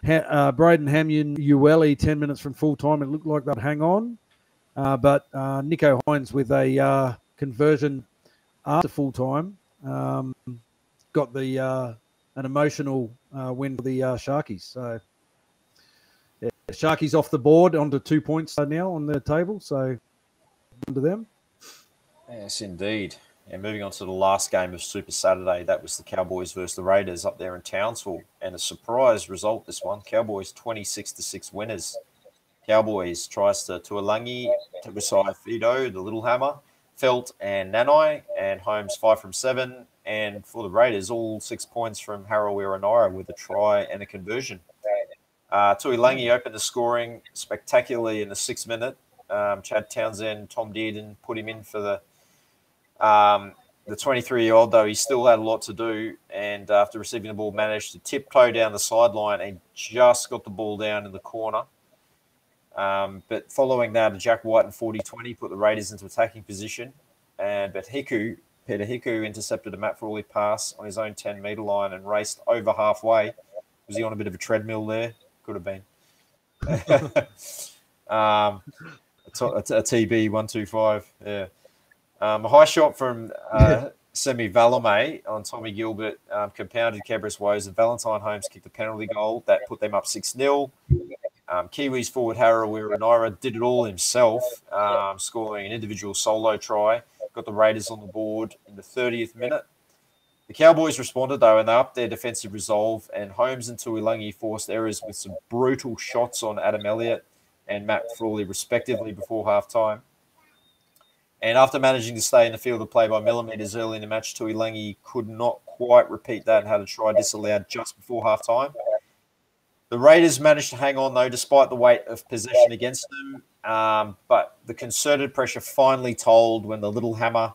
uh, Braden Hamlin Uele 10 minutes from full time, it looked like they'd hang on. Uh, but uh, Nicho Hynes with a uh, conversion after full time um, got the an emotional win for the Sharkies. So yeah, Sharkies off the board onto two points now on the table. So to them. Yes, indeed. And moving on to the last game of Super Saturday, that was the Cowboys versus the Raiders up there in Townsville. And a surprise result this one. Cowboys 26 to 6 winners. Cowboys tries to Taulagi, Tabusai Fido, the Little Hammer, Feldt and Nanai, and Holmes 5 from 7. And for the Raiders, all six points from Harawira Naera with a try and a conversion. Uh, Taulagi opened the scoring spectacularly in the sixth minute. Um, Chad Townsend, Tom Dearden put him in for the um, the 23 year old, though, he still had a lot to do. And after receiving the ball, managed to tiptoe down the sideline and just got the ball down in the corner. Um, but following that, Jack Wighton and 40 20 put the Raiders into attacking position. And but Hiku, Peta Hiku intercepted a Matt Frawley pass on his own 10 metre line and raced over halfway. Was he on a bit of a treadmill there? Could have been. [laughs] um, a, t- a TB 125. Yeah. Um, a high shot from uh, Semi Valemei on Tommy Gilbert um, compounded Canberra's woes, and Valentine Holmes kicked the penalty goal that put them up 6 0. Um, Kiwis forward Harawira Naera did it all himself, um, scoring an individual solo try. Got the Raiders on the board in the 30th minute. The Cowboys responded though, and they upped their defensive resolve. And Holmes and Taulagi forced errors with some brutal shots on Adam Elliott and Matt Frawley, respectively, before halftime. And after managing to stay in the field of play by millimetres early in the match, Taulagi could not quite repeat that and had a try disallowed just before halftime. The Raiders managed to hang on, though, despite the weight of possession against them. Um, but the concerted pressure finally told when the little hammer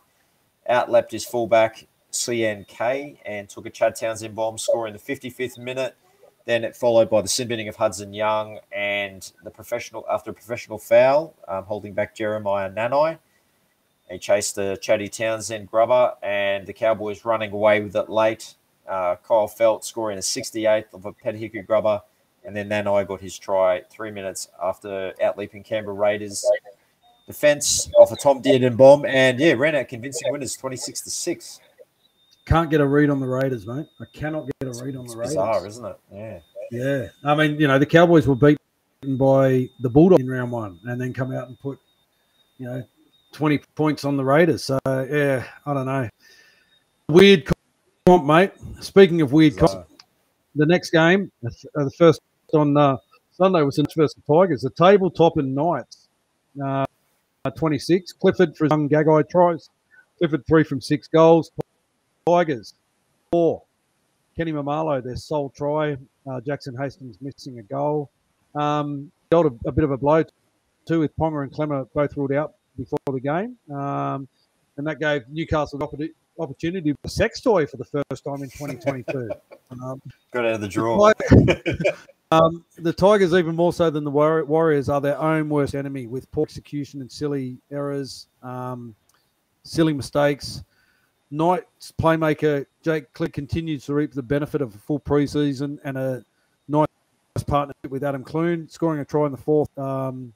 outleapt his fullback, CNK, and took a Chad Townsend bomb, score in the 55th minute. Then it followed by the sin binning of Hudson Young and the professional after a professional foul, um, holding back Jeremiah Nanai. He chased the Chatty Townsend grubber, and the Cowboys running away with it late. Uh, Kyle Feldt scoring a 68th of a Peta Hiku grubber, and then Nanai got his try three minutes after outleaping Canberra Raiders. Defense off a Tom Dearden bomb, and yeah, ran out convincing winners 26 to 6. Can't get a read on the Raiders, mate. I cannot get a read on the Raiders. bizarre, isn't it? Yeah. Yeah, I mean, you know, the Cowboys were beaten by the Bulldogs in round one, and then come out and put, you know, twenty points on the Raiders. So yeah, I don't know. Weird comp, mate. Speaking of weird comp, the next game, the uh, the first on uh, Sunday was in versus the Tigers. The tabletop and Knights, uh, 26. Clifford for young Gagai tries. Clifford three from six goals. Tigers four. Kenny Maumalo, their sole try. Uh, Jackson Hastings missing a goal. Um, dealt a, a bit of a blow too with Ponga and Klemmer both ruled out before the game, um, and that gave Newcastle the opportu- opportunity a sex toy for the first time in 2022. [laughs] um, Got out of the draw. [laughs] um, the Tigers, even more so than the Warriors, are their own worst enemy with poor execution and silly errors, um, silly mistakes. Knights playmaker Jake Click continues to reap the benefit of a full preseason and a nice partnership with Adam Clune, scoring a try in the fourth um,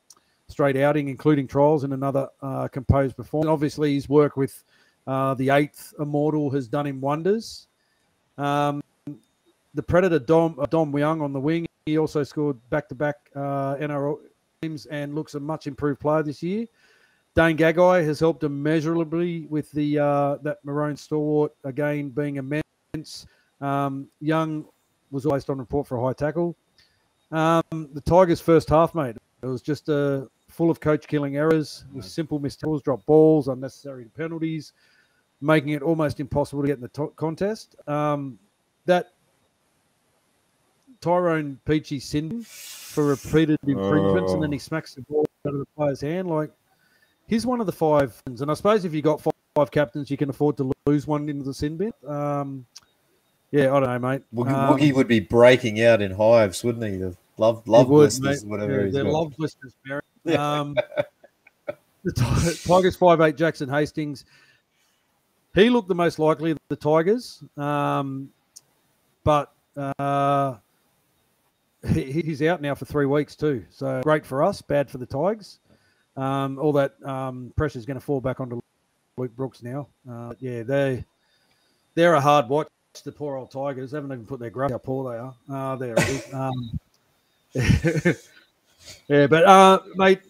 straight outing, including trials and another uh, composed performance. Obviously, his work with uh, the eighth Immortal has done him wonders. Um, the Predator Dom uh, Dom on the wing. He also scored back-to-back uh, NRL games and looks a much improved player this year. Dane Gagai has helped immeasurably with the uh, that Maroon stalwart again being immense. Um, Young was always on report for a high tackle. Um, the Tigers' first half, mate, it was just uh, full of coach killing errors, with simple missed tackles, drop balls, unnecessary penalties, making it almost impossible to get in the contest. Um, that Tyrone Peachey sin for repeated infringements, and then he smacks the ball out of the player's hand. Like he's one of the five, and I suppose if you got five, five captains, you can afford to lose one into the sin bin. Um, yeah, I don't know, mate. Woogie, Um, Woogie would be breaking out in hives, wouldn't he? The love, love would, blisters, mate. whatever Yeah, he's got. love blisters, Barry. [laughs] Um, the Ti- Tigers five eight Jackson Hastings. He looked the most likely of the Tigers, um, but uh, he, he's out now for three weeks too. So great for us, bad for the Tigers. Um, all that um, pressure is going to fall back onto Luke Brooks now. Uh, yeah, they they're a hard watch. The poor old Tigers They haven't even put their grub how poor they are. Uh, there it is. [laughs] Um, [laughs] yeah, but uh, mate,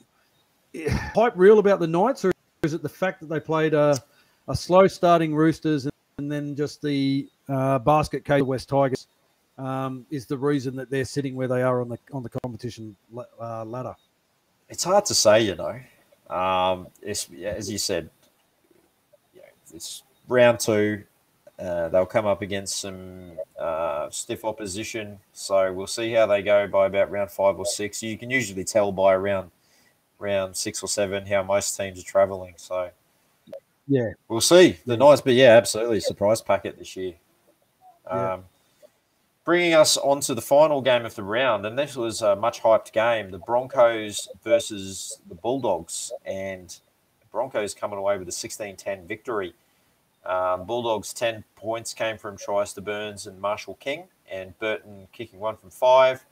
hype real about the Knights, or is it the fact that they played a, a slow starting Roosters and then just the uh, basket case of West Tigers um, is the reason that they're sitting where they are on the on the competition uh, ladder? It's hard to say, you know. Um, as you said, yeah, it's round two. Uh, they'll come up against some uh, stiff opposition, so we'll see how they go by about round five or six. You can usually tell by around round six or seven how most teams are travelling. So Yeah, we'll see. The Knights, but yeah, absolutely surprise packet this year. Yeah. Bringing us on to the final game of the round, and this was a much hyped game: the Broncos versus the Bulldogs, and Broncos coming away with a 16-10 victory. Um, Bulldogs 10 points came from tries Burns and Marshall King, and Burton kicking one from five.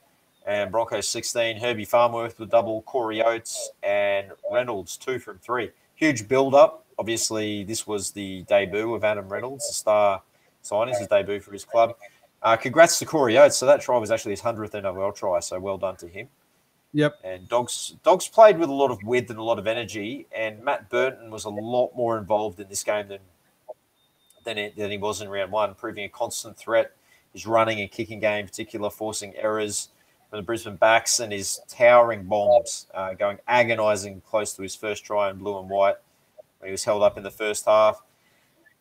And Broncos 16, Herbie Farnworth with double, Corey Oates and Reynolds two from three. Huge build up. Obviously, this was the debut of Adam Reynolds, the star signing, his debut for his club. Uh, congrats to Corey Oates. So that try was actually his 100th NRL try. So well done to him. Yep. And Dogs Dogs played with a lot of width and a lot of energy. And Matt Burton was a lot more involved in this game than than, it, than he was in round one, proving a constant threat. His running and kicking game, in particular, forcing errors from the Brisbane backs and his towering bombs, uh, going agonising close to his first try in blue and white when he was held up in the first half.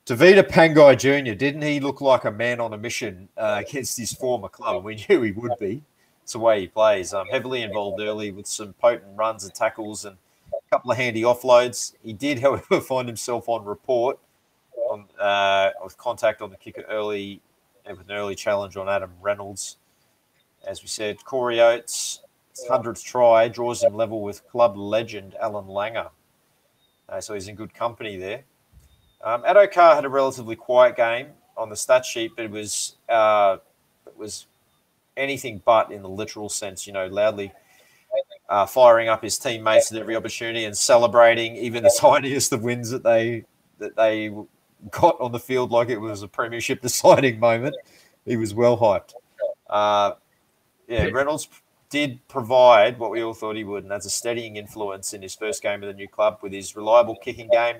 Tevita Pangai Jr., didn't he look like a man on a mission uh, against his former club? We knew he would be. It's the way he plays. Um, heavily involved early with some potent runs and tackles and a couple of handy offloads. He did, [laughs] however, find himself on report on uh, with contact on the kicker early and with an early challenge on Adam Reynolds. As we said, Corey Oates, 100th try, draws him level with club legend Allan Langer. Uh, so he's in good company there. Um, Addo-Carr had a relatively quiet game on the stat sheet, but it was uh, it was anything but in the literal sense. You know, loudly uh, firing up his teammates at every opportunity and celebrating even the [laughs] tiniest of wins that they that they got on the field like it was a premiership [laughs] deciding moment. He was well hyped. Uh, yeah, Reynolds did provide what we all thought he would, and that's a steadying influence in his first game of the new club with his reliable kicking game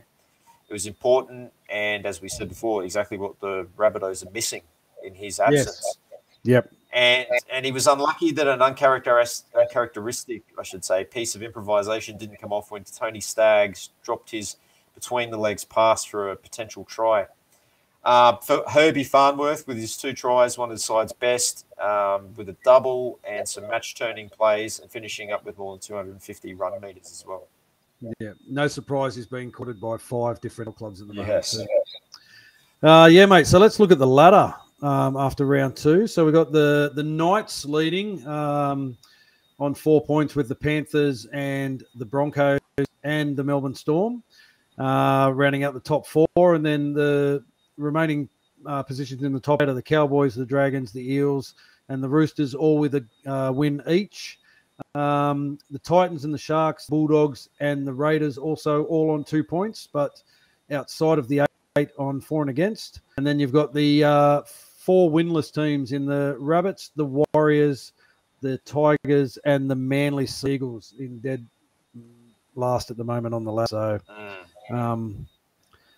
it was important, and as we said before, exactly what the Rabbitohs are missing in his absence. Yes. Yep. And and he was unlucky that an uncharacteristic, uncharacteristic, I should say, piece of improvisation didn't come off when Tony Staggs dropped his between the legs pass for a potential try. Uh, for Herbie Farnworth with his two tries, one of the side's best, um, with a double and some match turning plays, and finishing up with more than 250 run meters as well. Yeah, no surprise he's being courted by five different clubs at the moment. Yes. Uh, yeah, mate. So let's look at the ladder um, after round two. So we've got the the Knights leading um, on four points with the Panthers and the Broncos and the Melbourne Storm, uh, rounding out the top four, and then the remaining uh, positions in the top eight are the Cowboys, the Dragons, the Eels, and the Roosters, all with a uh, win each. Um, the Titans and the Sharks, Bulldogs, and the Raiders also all on two points, but outside of the eight on for and against. And then you've got the uh, four winless teams in the Rabbits, the Warriors, the Tigers, and the Manly Seagulls in dead last at the moment on the last. So, um,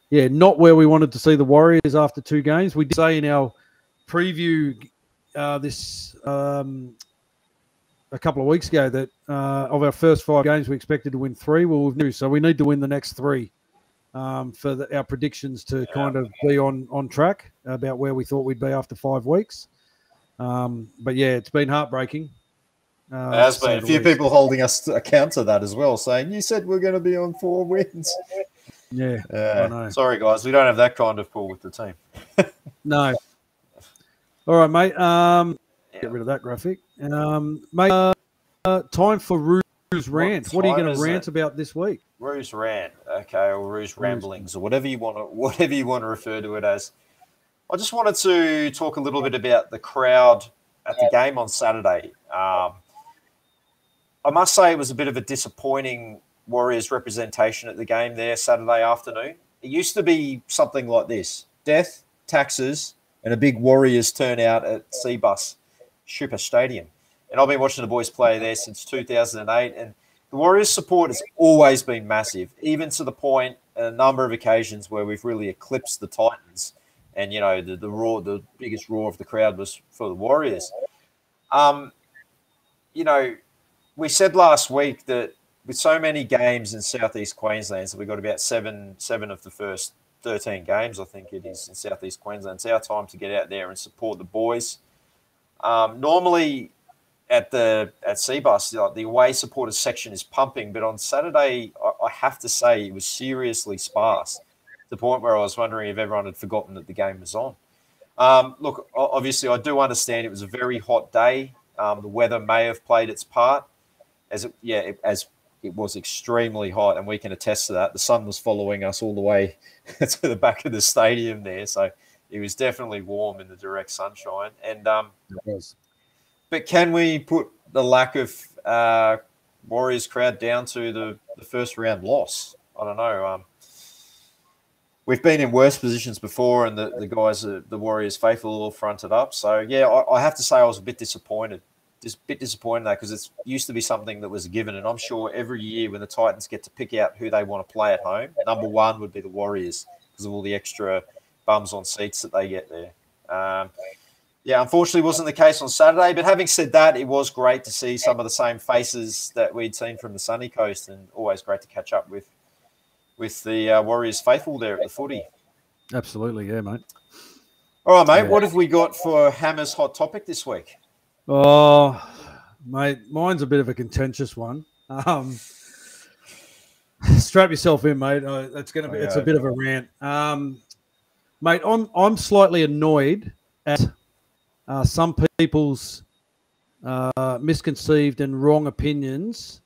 yeah, not where we wanted to see the Warriors after two games. We did say in our preview uh, this um, a couple of weeks ago that uh, of our first five games we expected to win three. Well, we've new, so we need to win the next three um, for the, our predictions to yeah. kind of be on on track about where we thought we'd be after five weeks. Um, but yeah, it's been heartbreaking. Uh, has been a few people holding us to account to that as well, saying you said we're going to be on four wins. Yeah, uh, sorry guys, we don't have that kind of pull with the team. no. All right, mate. Um, [laughs] get rid of that graphic. Um, mate, uh, uh, time for Roo's rant. What, what are you going to rant it? about this week? Roo's rant, okay, or Roo's ramblings, or whatever you want to [laughs] whatever you want to refer to it as. I just wanted to talk a little bit about the crowd at the game on Saturday. Um, I must say it was a bit of a disappointing Warriors representation at the game there Saturday afternoon. It used to be something like this: death, taxes, and a big Warriors turnout at Cbus Super Stadium. And I've been watching the boys play there since 2008. And the Warriors' support has always been massive, even to the point a number of occasions where we've really eclipsed the Titans. And, you know, the, the roar, the biggest roar of the crowd was for the Warriors. Um, you know, we said last week that with so many games in southeast Queensland, so we've got about seven seven of the first 13 games, I think it is, in southeast Queensland. It's our time to get out there and support the boys. Um, normally at the at Cbus, the, the away supporters section is pumping, but on Saturday, I, I, have to say it was seriously sparse. To the point where I was wondering if everyone had forgotten that the game was on. Um, look, obviously, I do understand it was a very hot day. Um, the weather may have played its part, as it, yeah, it, as it was extremely hot, and we can attest to that. The sun was following us all the way [laughs] to the back of the stadium there, so it was definitely warm in the direct sunshine. And um, but can we put the lack of uh, Warriors crowd down to the, the first round loss? I don't know. Um, we've been in worse positions before, and the, the guys, the Warriors faithful, all fronted up. So yeah, I, I have to say I was a bit disappointed just a bit disappointed that because it used to be something that was given, and I'm sure every year when the Titans get to pick out who they want to play at home, number one would be the Warriors because of all the extra bums on seats that they get there. Um, yeah, unfortunately, wasn't the case on Saturday. But having said that, it was great to see some of the same faces that we'd seen from the sunny coast, and always great to catch up with with the uh, Warriors faithful there at the footy. Absolutely, yeah, mate. All right, mate. Yeah. What have we got for Hammer's hot topic this week? Oh, mate, mine's a bit of a contentious one. Um, strap yourself in, mate. Uh, it's going to be. It's a bit of a rant, um, mate. I'm I'm slightly annoyed at uh, some people's uh, misconceived and wrong opinions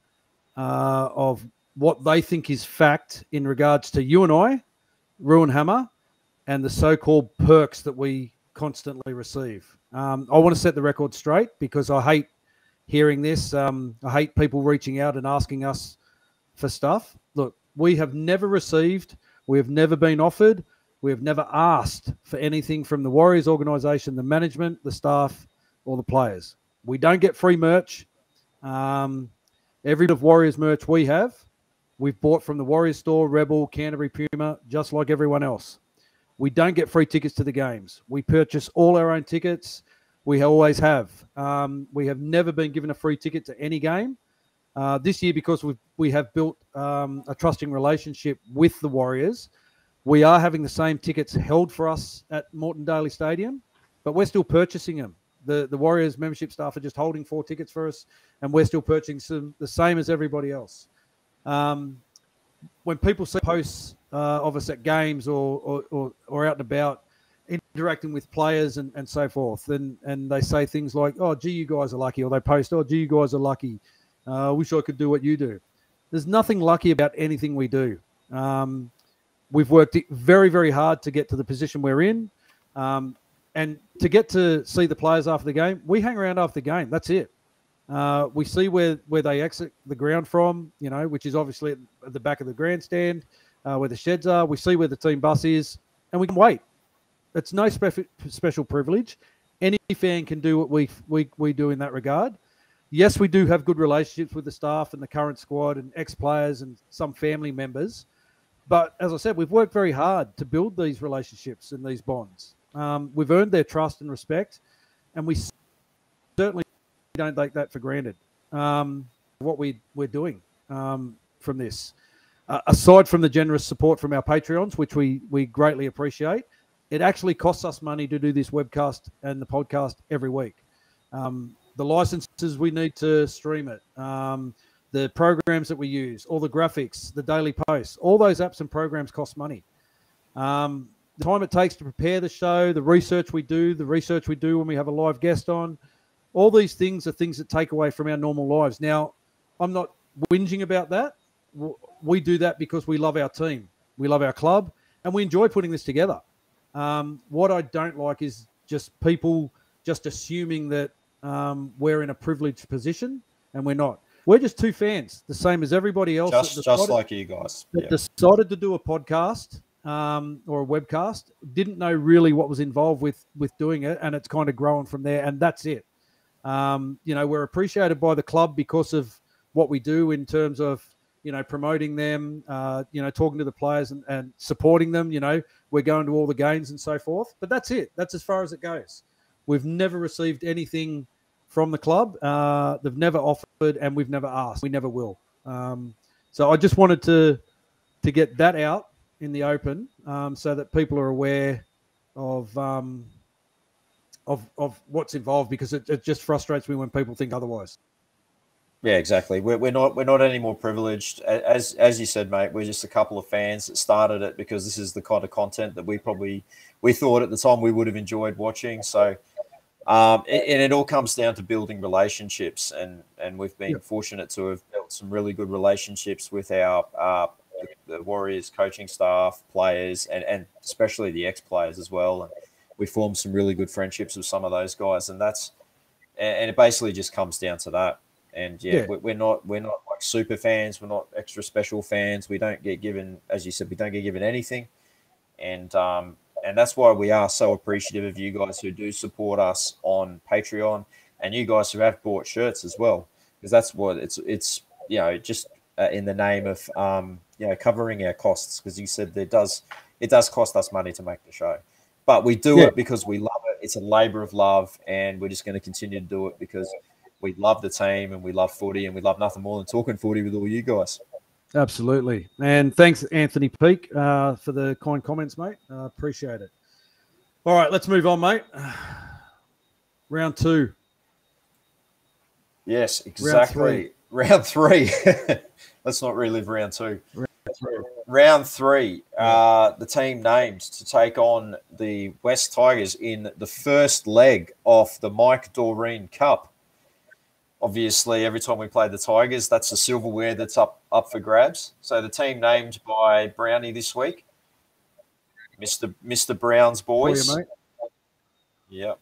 uh, of what they think is fact in regards to you and I, Roo and Hammer, and the so-called perks that we constantly receive. Um, I want to set the record straight because I hate hearing this. Um, I hate people reaching out and asking us for stuff. Look, we have never received, we have never been offered, we have never asked for anything from the Warriors organization, the management, the staff, or the players. We don't get free merch. Um, every bit of Warriors merch we have, we've bought from the Warriors store, Rebel, Canterbury Puma, just like everyone else. We don't get free tickets to the games. We purchase all our own tickets. We always have. Um, we have never been given a free ticket to any game. Uh, this year, because we we have built um, a trusting relationship with the Warriors, we are having the same tickets held for us at Moreton Daily Stadium, but we're still purchasing them. The the Warriors membership staff are just holding four tickets for us, and we're still purchasing them the same as everybody else. Um, when people see posts uh, of us at games or, or, or, or, out and about, interacting with players and, and so forth, and, and they say things like, oh, gee, you guys are lucky, or they post, oh, gee, you guys are lucky. I uh, wish I could do what you do. There's nothing lucky about anything we do. Um, we've worked very, very hard to get to the position we're in. Um, and to get to see the players after the game, we hang around after the game. That's it. Uh, we see where, where they exit the ground from, you know, which is obviously at the back of the grandstand, uh, where the sheds are. We see where the team bus is, and we can wait. It's no spe- special privilege. Any fan can do what we, we, we do in that regard. Yes, we do have good relationships with the staff and the current squad and ex players and some family members. But as I said, we've worked very hard to build these relationships and these bonds. Um, we've earned their trust and respect, and we certainly don't take that for granted. Um, what we we're doing um, from this, uh, aside from the generous support from our Patreons, which we we greatly appreciate, it actually costs us money to do this webcast and the podcast every week. Um, the licenses we need to stream it, um, the programs that we use, all the graphics, the daily posts, all those apps and programs cost money. Um, the time it takes to prepare the show, the research we do, the research we do when we have a live guest on, all these things are things that take away from our normal lives. Now, I'm not whinging about that. We do that because we love our team, we love our club, and we enjoy putting this together. Um, what I don't like is just people just assuming that um, we're in a privileged position, and we're not. We're just two fans, the same as everybody else. Just, decided, just like you guys. Yeah. Decided to do a podcast um, or a webcast. Didn't know really what was involved with with doing it, and it's kind of grown from there. And that's it. Um, you know, we're appreciated by the club because of what we do in terms of you know promoting them, uh, you know, talking to the players and, and supporting them. You know, we're going to all the games and so forth. But that's it. That's as far as it goes. We've never received anything from the club. Uh, they've never offered, and we've never asked. We never will. Um, so I just wanted to to get that out in the open um, so that people are aware of um, of of what's involved because it, it just frustrates me when people think otherwise. Yeah, exactly. We're, we're not we're not any more privileged. As as you said, mate, we're just a couple of fans that started it because this is the kind of content that we probably we thought at the time we would have enjoyed watching. So, um, and it all comes down to building relationships, and and we've been yep. fortunate to have built some really good relationships with our uh, the Warriors coaching staff, players, and and especially the ex players as well. And we formed some really good friendships with some of those guys, and that's and it basically just comes down to that. And yeah, yeah. we're not we're not like super fans. We're not extra special fans. We don't get given, as you said, we don't get given anything, and um, and that's why we are so appreciative of you guys who do support us on Patreon, and you guys who have bought shirts as well, because that's what it's it's you know just uh, in the name of um, you know covering our costs, because you said it does it does cost us money to make the show, but we do yeah. it because we love it. It's a labor of love, and we're just going to continue to do it because we love the team and we love footy and we love nothing more than talking footy with all you guys. Absolutely. And thanks, Anthony Peak, uh, for the kind comments, mate. Uh, appreciate it. All right, let's move on, mate. [sighs] Round two. Yes, exactly. [laughs] Round three. Round [laughs] three. let's not relive round two. Round three. Round three uh, the team named to take on the West Tigers in the first leg of the Mike Dorreen Cup obviously every time we play the Tigers, that's the silverware that's up up for grabs. So the team named by Brownie this week, Mister Mister Brown's boys. You, yep.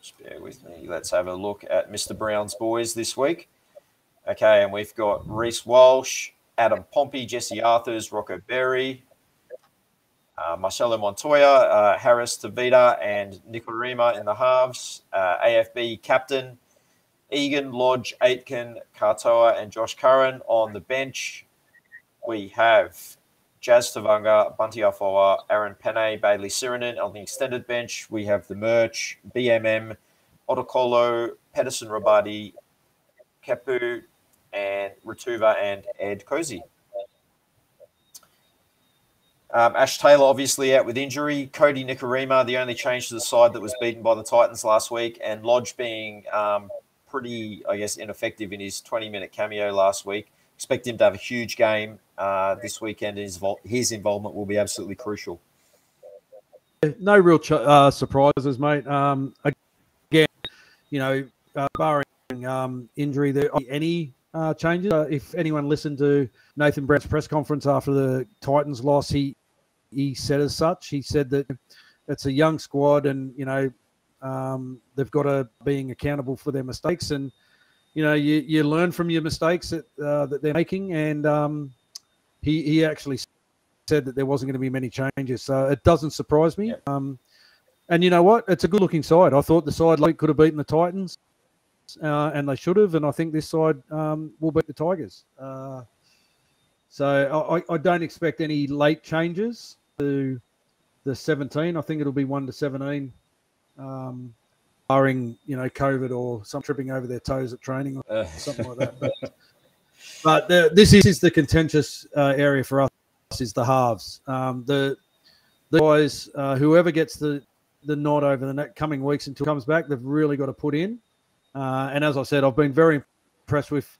Just bear with me. Let's have a look at Mister Brown's boys this week. Okay, and we've got Reece Walsh, Adam Pompey, Jesse Arthars, Rocco Berry, uh, Marcelo Montoya, uh, Harris Tavita, and Nikorima in the halves. Uh, AFB captain Egan, Lodge, Aitken, Katoa, and Josh Curran on the bench. We have Jazz Tevaga, Bunty Afoa, Aaron Pene, Bayley Sironen on the extended bench. We have the merch, BMM, Otokolo, Pedersen Rabadi, Kepu, and Ratuva and Ed Kosi. Um, Ash Taylor obviously out with injury. Kodi Nikorima, the only change to the side that was beaten by the Titans last week, and Lodge being um, pretty, I guess, ineffective in his 20 minute cameo last week. Expect him to have a huge game uh, this weekend. His, his involvement will be absolutely crucial. No real uh, surprises, mate. Um, again, you know, uh, barring um, injury, there any uh, changes. Uh, if anyone listened to Nathan Brown's press conference after the Titans loss, he he said as such. He said that it's a young squad, and you know um, they've got to being accountable for their mistakes, and you know you, you learn from your mistakes that uh, that they're making. And um, he he actually said that there wasn't going to be many changes, so it doesn't surprise me. Um, and you know what? It's a good looking side. I thought the side like could have beaten the Titans, uh, and they should have. And I think this side um, will beat the Tigers. Uh, so I, I, don't expect any late changes to the 17. I think it'll be one to 17 um, barring you know COVID or some tripping over their toes at training or uh. something like that. But, but the, this is the contentious uh, area for us is the halves. Um, the the guys, uh, whoever gets the the nod over the next coming weeks until comes back, they've really got to put in. Uh, and as I said, I've been very impressed with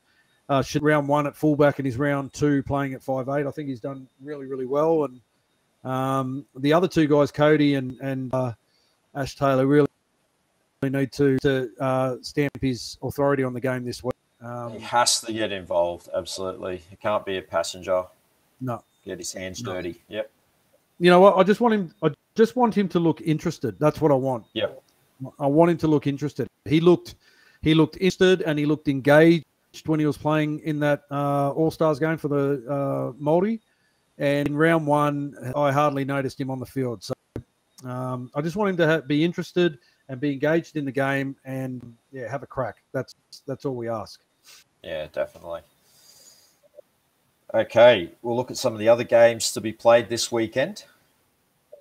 uh, round one at fullback and his round two playing at five eight. I think he's done really really well. And um, the other two guys, Kodi and and uh, Ash Taylor really need to to uh, stamp his authority on the game this week. Um, he has to get involved. Absolutely, he can't be a passenger. No, get his hands no. dirty. Yep. You know what? I just want him. I just want him to look interested. That's what I want. Yep. I want him to look interested. He looked, he looked interested and he looked engaged when he was playing in that uh, All Stars game for the uh. And in round one, I hardly noticed him on the field. So um, I just want him to have, be interested and be engaged in the game and yeah, have a crack. That's that's all we ask. Yeah, definitely. Okay, we'll look at some of the other games to be played this weekend.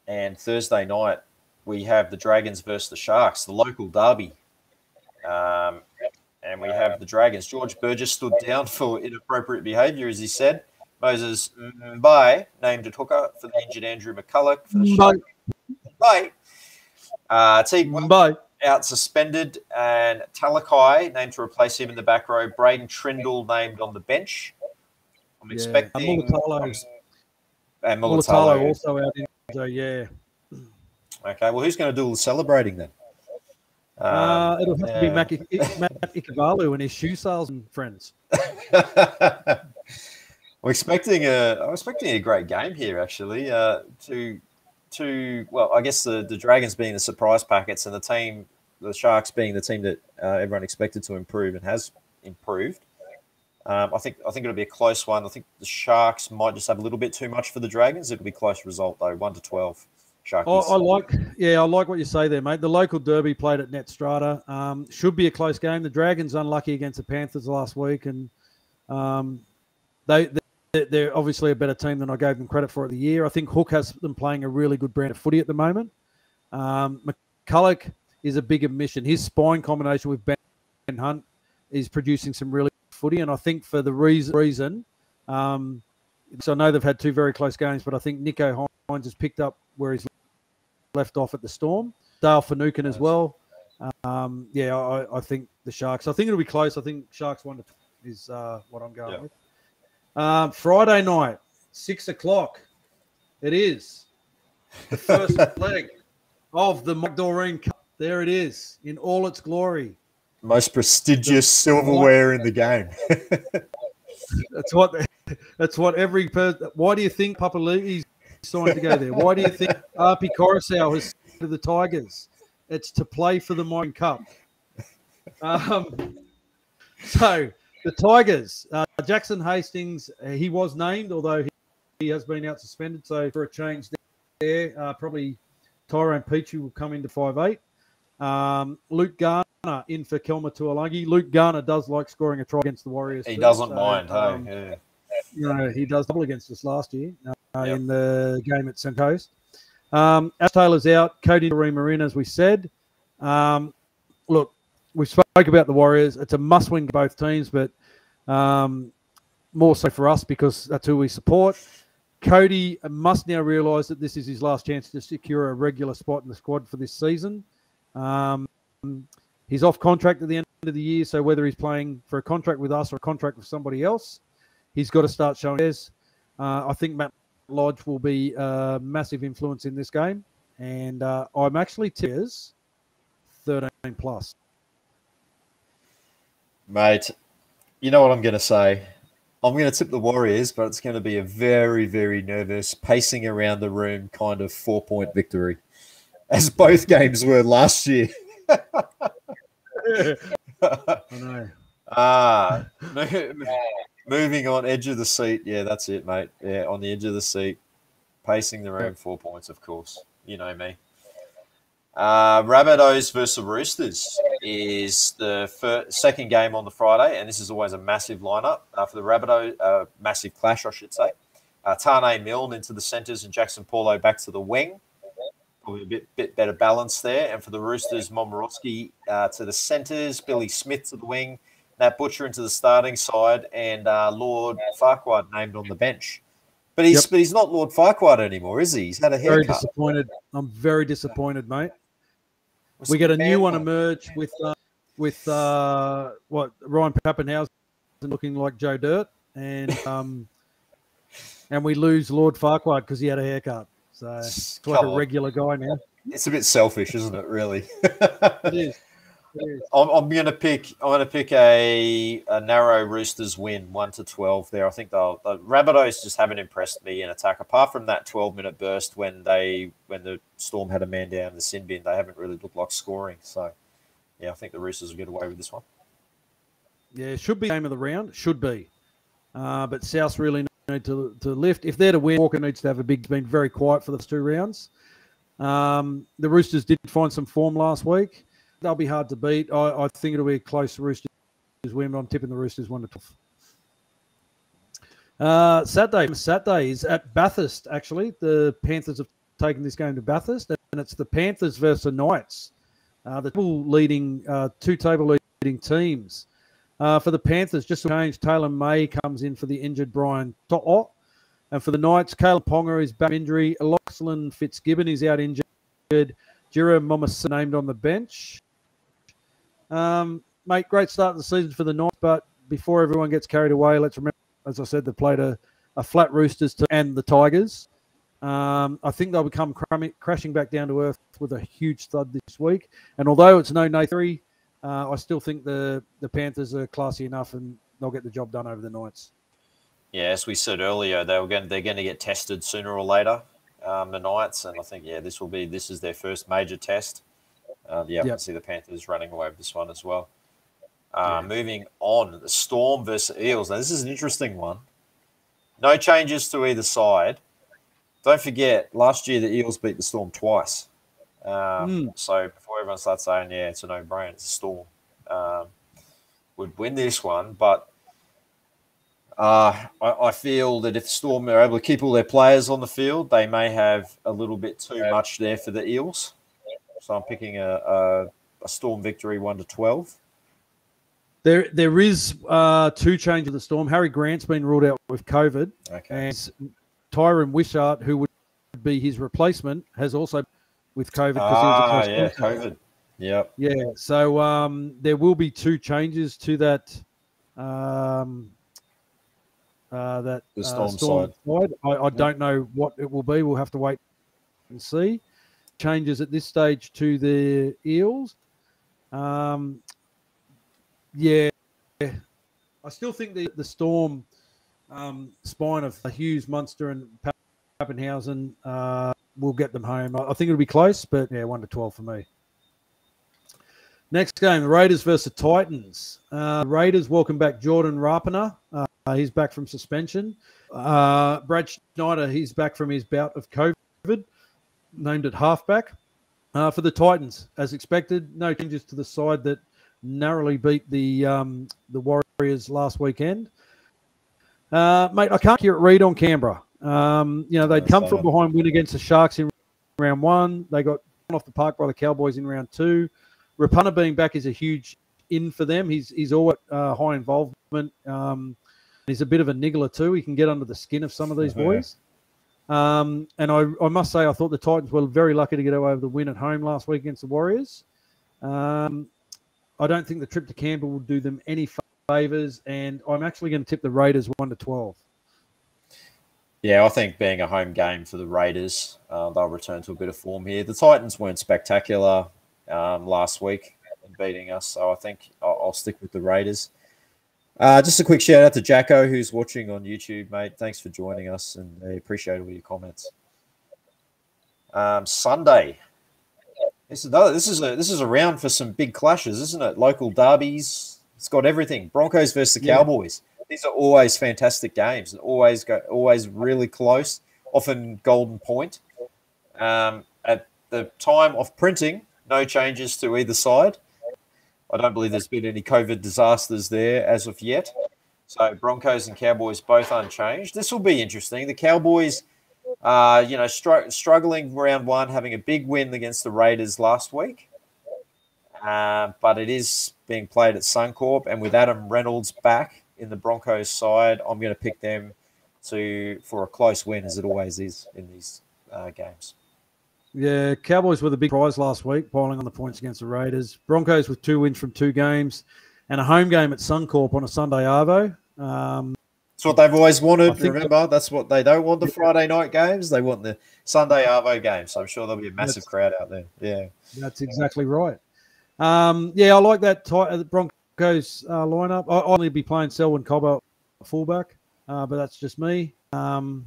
And Thursday night, we have the Dragons versus the Sharks, the local derby. Um, and we have the Dragons. George Burgess stood down [laughs] for inappropriate behaviour, as he said. Moses Mbye named a hooker for the injured Andrew McCullough for the Sharks. Bye. Uh, Teague, Bye. out suspended, and Talakai named to replace him in the back row. Braydon Trindall named on the bench. I'm Yeah. expecting. And Mulitalo- and Mulitalo also out in. So yeah, Okay, well, who's going to do all the celebrating then? uh, Um, it'll have to be yeah. Mac, Matt Ikuvalu and his shoe salesman friends. [laughs] I'm expecting a. I'm expecting a great game here, actually. Uh, to, to well, I guess the the Dragons being the surprise packets and the team, the Sharks being the team that uh, everyone expected to improve and has improved. Um, I think I think it'll be a close one. I think the Sharks might just have a little bit too much for the Dragons. It'll be a close result though, one to twelve. I, I like, yeah, I like what you say there, mate. The local derby played at Netstrata um, should be a close game. The Dragons unlucky against the Panthers last week, and um, they they- they're obviously a better team than I gave them credit for at the year. I think Hook has them playing a really good brand of footy at the moment. Um, McCullough is a big admission. His spine combination with Ben Hunt is producing some really good footy, and I think for the reason reason. Um, so I know they've had two very close games, but I think Nicho Hynes has picked up where he's left off at the Storm. Dale Finucane as well. Um, yeah, I, I think the Sharks. I think it'll be close. I think Sharks one to is uh, what I'm going Yeah. with. Um, Friday night, six o'clock. It is the first [laughs] leg of the Mike Dorreen Cup. There it is in all its glory. Most prestigious silverware in the game. That's what. That's what every person. Why do you think Papa Papali'i's signed to go there? Why do you think [laughs] Api Koroisau has signed to the Tigers? It's to play for the Mine Cup. Um, so the Tigers, uh, Jackson Hastings, uh, he was named, although he, he has been out suspended. So for a change there, uh, probably Tyrone Peachey will come into five eight. Um, Luke Garner in for Kelma Tuilagi. Luke Garner does like scoring a try against the Warriors. he too, doesn't so, mind. um, hey, yeah. you know, he does double against us last year uh, Yep. in the game at St. Coast. Um, Ash Taylor's out. Kodi Nikorima, as we said. Um, look, we spoke about the Warriors. It's a must-win for both teams, but um, more so for us because that's who we support. Kodi must now realise that this is his last chance to secure a regular spot in the squad for this season. Um, he's off contract at the end of the year, so whether he's playing for a contract with us or a contract with somebody else, he's got to start showing his. Uh, I think Matt Lodge will be a massive influence in this game, and uh, I'm actually tears 13 plus. Mate, you know what I'm going to say? I'm going to tip the Warriors, but it's going to be a very, very nervous, pacing around the room kind of four point victory, as both games were last year. [laughs] I know. ah, [laughs] moving on, edge of the seat. Yeah, that's it, mate. Yeah, on the edge of the seat, pacing the room, four points, of course. You know me. Uh, Rabbitohs versus Roosters is the second game on the Friday, and this is always a massive lineup uh, for the Rabbitohs. Uh, massive clash, I should say. Uh, Taane Milne into the centres and Jaxson Paulo back to the wing. Probably a bit, bit better balance there. And for the Roosters, Momorowski uh, to the centres, Billy Smith to the wing, Nat Butcher into the starting side, and uh, Lord Farquaad named on the bench. But he's Yep. but he's not Lord Farquaad anymore, is he? He's had a haircut. Very disappointed. I'm very disappointed, mate. We get a new one emerge with uh, with uh, what Ryan Papenhuyzen looking like Joe Dirt, and [laughs] um, and we lose Lord Farquaad because he had a haircut. So it's like Come a on. regular guy now. It's a bit selfish, isn't it? Really. [laughs] It is. I'm, I'm gonna pick. I'm gonna pick a, a narrow Roosters win, one to twelve. There, I think they'll. The Rabbitohs just haven't impressed me in attack. Apart from that 12 minute burst when they when the Storm had a man down the sin bin, they haven't really looked like scoring. So, yeah, I think the Roosters will get away with this one. Yeah, should be game of the round. Should be. Uh, but South really need to, to lift. If they're to win, Walker needs to have a big. Been very quiet for the two rounds. Um, the Roosters did find some form last week. They'll be hard to beat. I, I think it'll be a close Roosters win. I'm tipping the Roosters one to twelve. Uh, Saturday, Saturday is at Bathurst. Actually, the Panthers have taken this game to Bathurst, and it's the Panthers versus the Knights. Uh, the table leading uh, two table leading teams. Uh, for the Panthers, just change, Taylor May comes in for the injured Brian To'o. And for the Knights, Kalyn Ponga is back injury. Lachlan Fitzgibbon is out injured. Jirah Momoisea named on the bench. Um, mate, great start of the season for the Knights, but before everyone gets carried away, let's remember, as I said, they played a, a flat Roosters to, and the Tigers. Um, I think they'll become crashing back down to earth with a huge thud this week. And although it's no no three, uh, I still think the the Panthers are classy enough and they'll get the job done over the Knights. Yeah, as we said earlier, they were going they're going to get tested sooner or later, um, the Knights, and I think yeah, this will be this is their first major test. Uh, yeah, yep. I can see the Panthers running away with this one as well. Uh, yeah. Moving on, the Storm versus Eels. Now this is an interesting one. No changes to either side. Don't forget, last year the Eels beat the Storm twice. Um, mm. So before everyone starts saying, yeah, it's a no brainer, it's a Storm, um, would win this one. But uh, I, I, feel that if Storm are able to keep all their players on the field, they may have a little bit too much there for the Eels. So I'm picking a, a, a Storm victory, 1 to 12. There, there is uh, two changes of the storm. Harry Grant's been ruled out with COVID, okay. and Tyran Wishart, who would be his replacement, has also with COVID. Ah, yeah, COVID. Yep. Yeah. So um, there will be two changes to that. Um, uh, that the storm, uh, storm side. side. I, I don't know what it will be. We'll have to wait and see. Changes at this stage to the Eels. Um, yeah, I still think the the Storm um, spine of Hughes, Munster, and Papenhuyzen uh, will get them home. I, think it'll be close, but yeah, one to twelve for me. Next game, Raiders versus Titans. Uh, Raiders welcome back Jordan Rapana. Uh, he's back from suspension. Uh, Brad Schneider, he's back from his bout of COVID, named at halfback. Uh, for the Titans, as expected, no changes to the side that narrowly beat the um, the Warriors last weekend. Uh, mate, I can't hear it read on Canberra. Um, you know, they'd come from behind win against the Sharks in round one. They got off the park by the Cowboys in round two. Rapana being back is a huge in for them. He's he's all uh, high involvement. Um, he's a bit of a niggler too. He can get under the skin of some of these boys. Um, and I, I must say, I thought the Titans were very lucky to get away with the win at home last week against the Warriors. Um, I don't think the trip to Canberra will do them any favors, and I'm actually going to tip the Raiders one to twelve. Yeah, I think being a home game for the Raiders, uh, they'll return to a bit of form here. The Titans weren't spectacular um, last week in beating us, so I think I'll, I'll stick with the Raiders. Uh, just a quick shout out to Jacko, who's watching on YouTube, mate. Thanks for joining us, and I appreciate all your comments. Um, Sunday, this is another. This is a this is a round for some big clashes, isn't it? Local derbies. It's got everything. Broncos versus the yeah. Cowboys. These are always fantastic games and always go always really close. Often golden point. Um, at the time of printing, no changes to either side. I don't believe there's been any COVID disasters there as of yet. So Broncos and Cowboys both unchanged. This will be interesting. The Cowboys uh, you know, str- struggling round one, having a big win against the Raiders last week. Uh, but it is being played at Suncorp, and with Adam Reynolds back in the Broncos side, I'm going to pick them to for a close win, as it always is in these uh, games. Yeah, Cowboys were the big prize last week, piling on the points against the Raiders. Broncos with two wins from two games, and a home game at Suncorp on a Sunday Arvo. Um, it's what they've always wanted. Remember, that's what they don't want the Friday night games. They want the Sunday Arvo games. So I'm sure there'll be a massive crowd out there. Yeah, that's exactly right. Um, yeah, I like that t- uh, Broncos uh, lineup. I- will only be playing Selwyn Cobbo fullback, uh, but that's just me. Um,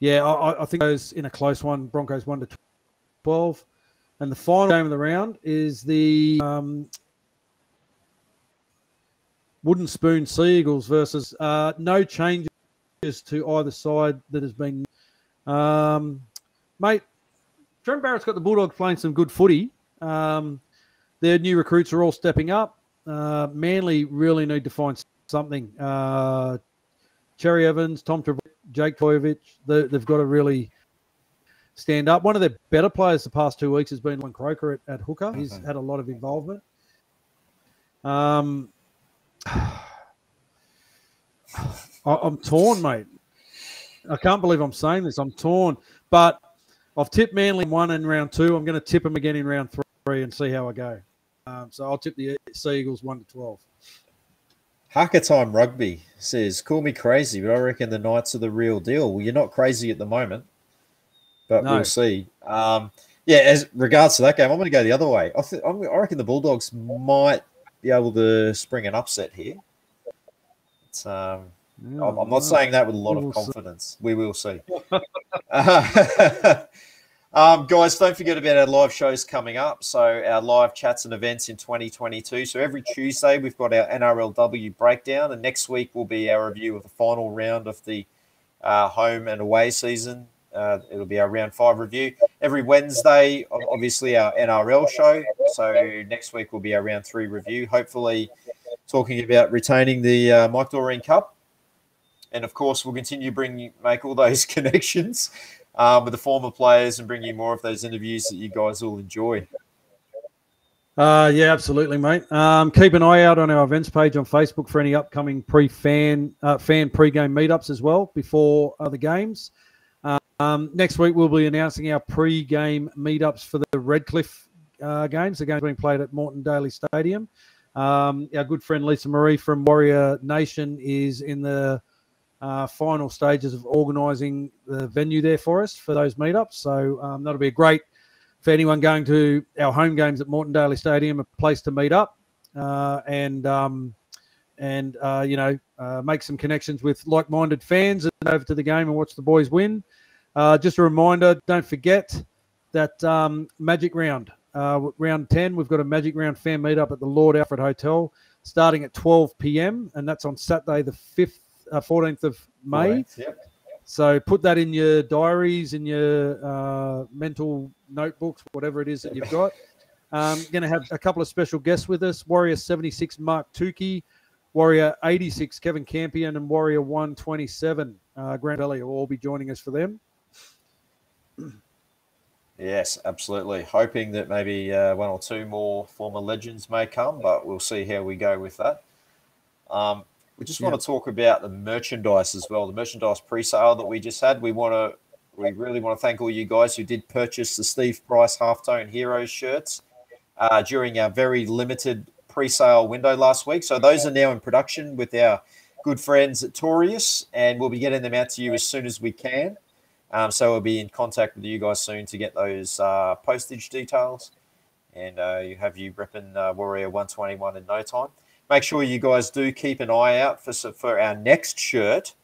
yeah, I, I think those in a close one. Broncos one to twelve, and the final game of the round is the um, Wooden Spoon Sea Eagles versus uh, no changes to either side that has been. Um, mate, Trent Barrett's got the Bulldogs playing some good footy. Um, their new recruits are all stepping up. Uh, Manly really need to find something. Uh, Cherry Evans, Tom Trbojevic, Jake Trbojevic, they, have got to really stand up. One of their better players the past two weeks has been Lachlan Croker at, at hooker. He's had a lot of involvement. Um, [sighs] I'm torn, mate. I can't believe I'm saying this. I'm torn, but I've tipped Manly one in round two. I'm going to tip them again in round three and see how I go. Um, so I'll tip the Sea Eagles one to twelve. Hacker Time Rugby says, "Call me crazy, but I reckon the Knights are the real deal." Well, you're not crazy at the moment, but No. we'll see. Um, yeah, as regards to that game, I'm going to go the other way. I, th- I'm, reckon the Bulldogs might be able to spring an upset here. It's, um, I'm, I'm not saying that with a lot of will see. confidence. We will see. [laughs] [laughs] [laughs] um, guys, don't forget about our live shows coming up. So, our live chats and events in 2022. So, every Tuesday, we've got our NRLW breakdown, and next week will be our review of the final round of the uh, home and away season. Uh, it'll be our round five review. Every Wednesday, obviously, our NRL show. So, next week will be our round three review. Hopefully, talking about retaining the uh, Mike Dorreen Cup and of course we'll continue to make all those [laughs] connections um, with the former players and bring you more of those interviews that you guys will enjoy. Uh, yeah, absolutely, mate. Um, keep an eye out on our events page on Facebook for any upcoming pre-fan uh, fan pre-game meetups as well before other games. Um, next week we'll be announcing our pre-game meetups for the Redcliffe uh, games. The games being played at Moreton Daily Stadium. Um, our good friend Lisa Marie from Warrior Nation is in the uh, final stages of organising the venue there for us for those meetups. So um, that'll be a great for anyone going to our home games at Moreton Daily Stadium, a place to meet up uh, and um, and uh, you know uh, make some connections with like-minded fans and over to the game and watch the boys win. Uh, just a reminder: don't forget that um, Magic Round, uh, round ten, we've got a Magic Round fan meetup at the Lord Alfred Hotel starting at 12 p.m. and that's on Saturday, the fifth, uh, 14th of May. Yep. So put that in your diaries, in your uh, mental notebooks, whatever it is that you've got. Um, going to have a couple of special guests with us: Warrior 76 Mark Tookey, Warrior 86 Kevin Campion, and Warrior 127 uh, Grant Rovelli will all be joining us for them. Yes, absolutely. Hoping that maybe uh, one or two more former legends may come, but we'll see how we go with that. Um, we just want to talk about the merchandise as well. The merchandise pre-sale that we just had. We want to, we really want to thank all you guys who did purchase the Steve Price halftone Heroes shirts uh, during our very limited pre-sale window last week. So those are now in production with our good friends at Torius, and we'll be getting them out to you as soon as we can. Um, so we'll be in contact with you guys soon to get those uh, postage details, and uh, you have you repping uh, Warrior 121 in no time. Make sure you guys do keep an eye out for for our next shirt,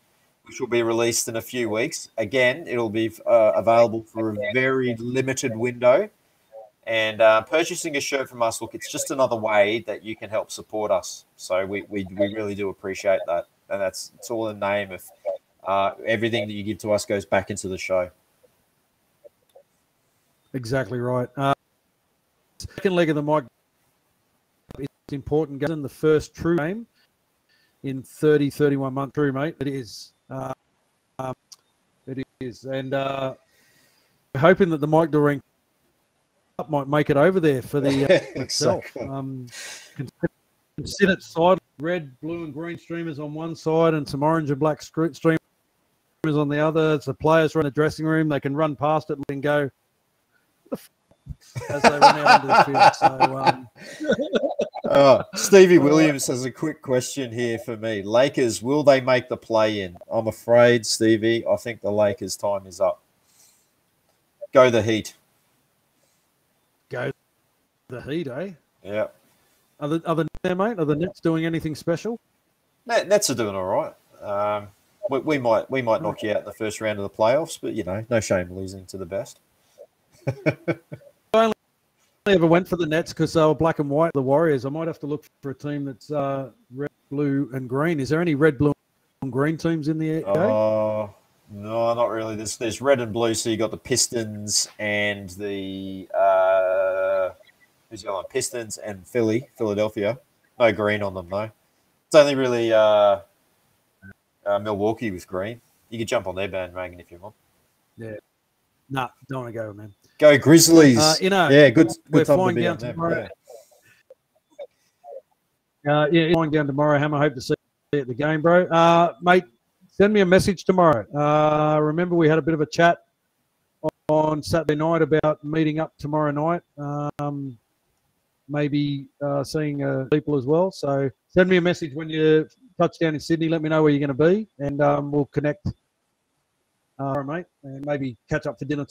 which will be released in a few weeks. Again, it'll be uh, available for a very limited window. And uh, purchasing a shirt from us, look, it's just another way that you can help support us. So we, we, we really do appreciate that. And that's it's all in the name of uh, everything that you give to us goes back into the show. Exactly right. Uh, second leg of the mic important. Goes in the first true game in 30, 31 months. True, mate. It is. Uh, um, it is. And uh, we're hoping that the Mike Dorreen Cup might make it over there for the uh, [laughs] itself. Exactly. Um, sit at side, red, blue, and green streamers on one side, and some orange and black streamers on the other. It's the players are in the dressing room. They can run past it and go as they run out into the field. So um, [laughs] Oh, Stevie Williams has a quick question here for me. Lakers, will they make the play in? I'm afraid, Stevie, I think the Lakers' time is up. Go the Heat. go the heat, eh? Yeah. Are the, are the there, mate? Are the Nets doing anything special? Net- Nets are doing all right. Um, we, we might we might knock you out in the first round of the playoffs, but you know, no shame losing to the best. [laughs] I only ever went for the Nets because they were black and white. The Warriors. I might have to look for a team that's uh, red, blue, and green. Is there any red, blue, and green teams in the game? Oh no, not really. There's there's red and blue. So you got the Pistons and the uh, who's the? Pistons and Philly, Philadelphia. No green on them though. It's only really uh, uh, Milwaukee with green. You could jump on their bandwagon if you want. Yeah. Nah, don't want to go, man. Go Grizzlies. Uh, you know, yeah, good. we're good flying down tomorrow. yeah. Uh, yeah, flying down tomorrow. Hammer, hope to see you at the game, bro. Uh, mate, send me a message tomorrow. Uh, remember, we had a bit of a chat on Saturday night about meeting up tomorrow night. Um, maybe uh, seeing uh, people as well. So send me a message when you touch down in Sydney. Let me know where you're going to be, and um, we'll connect, uh, mate, and maybe catch up for dinner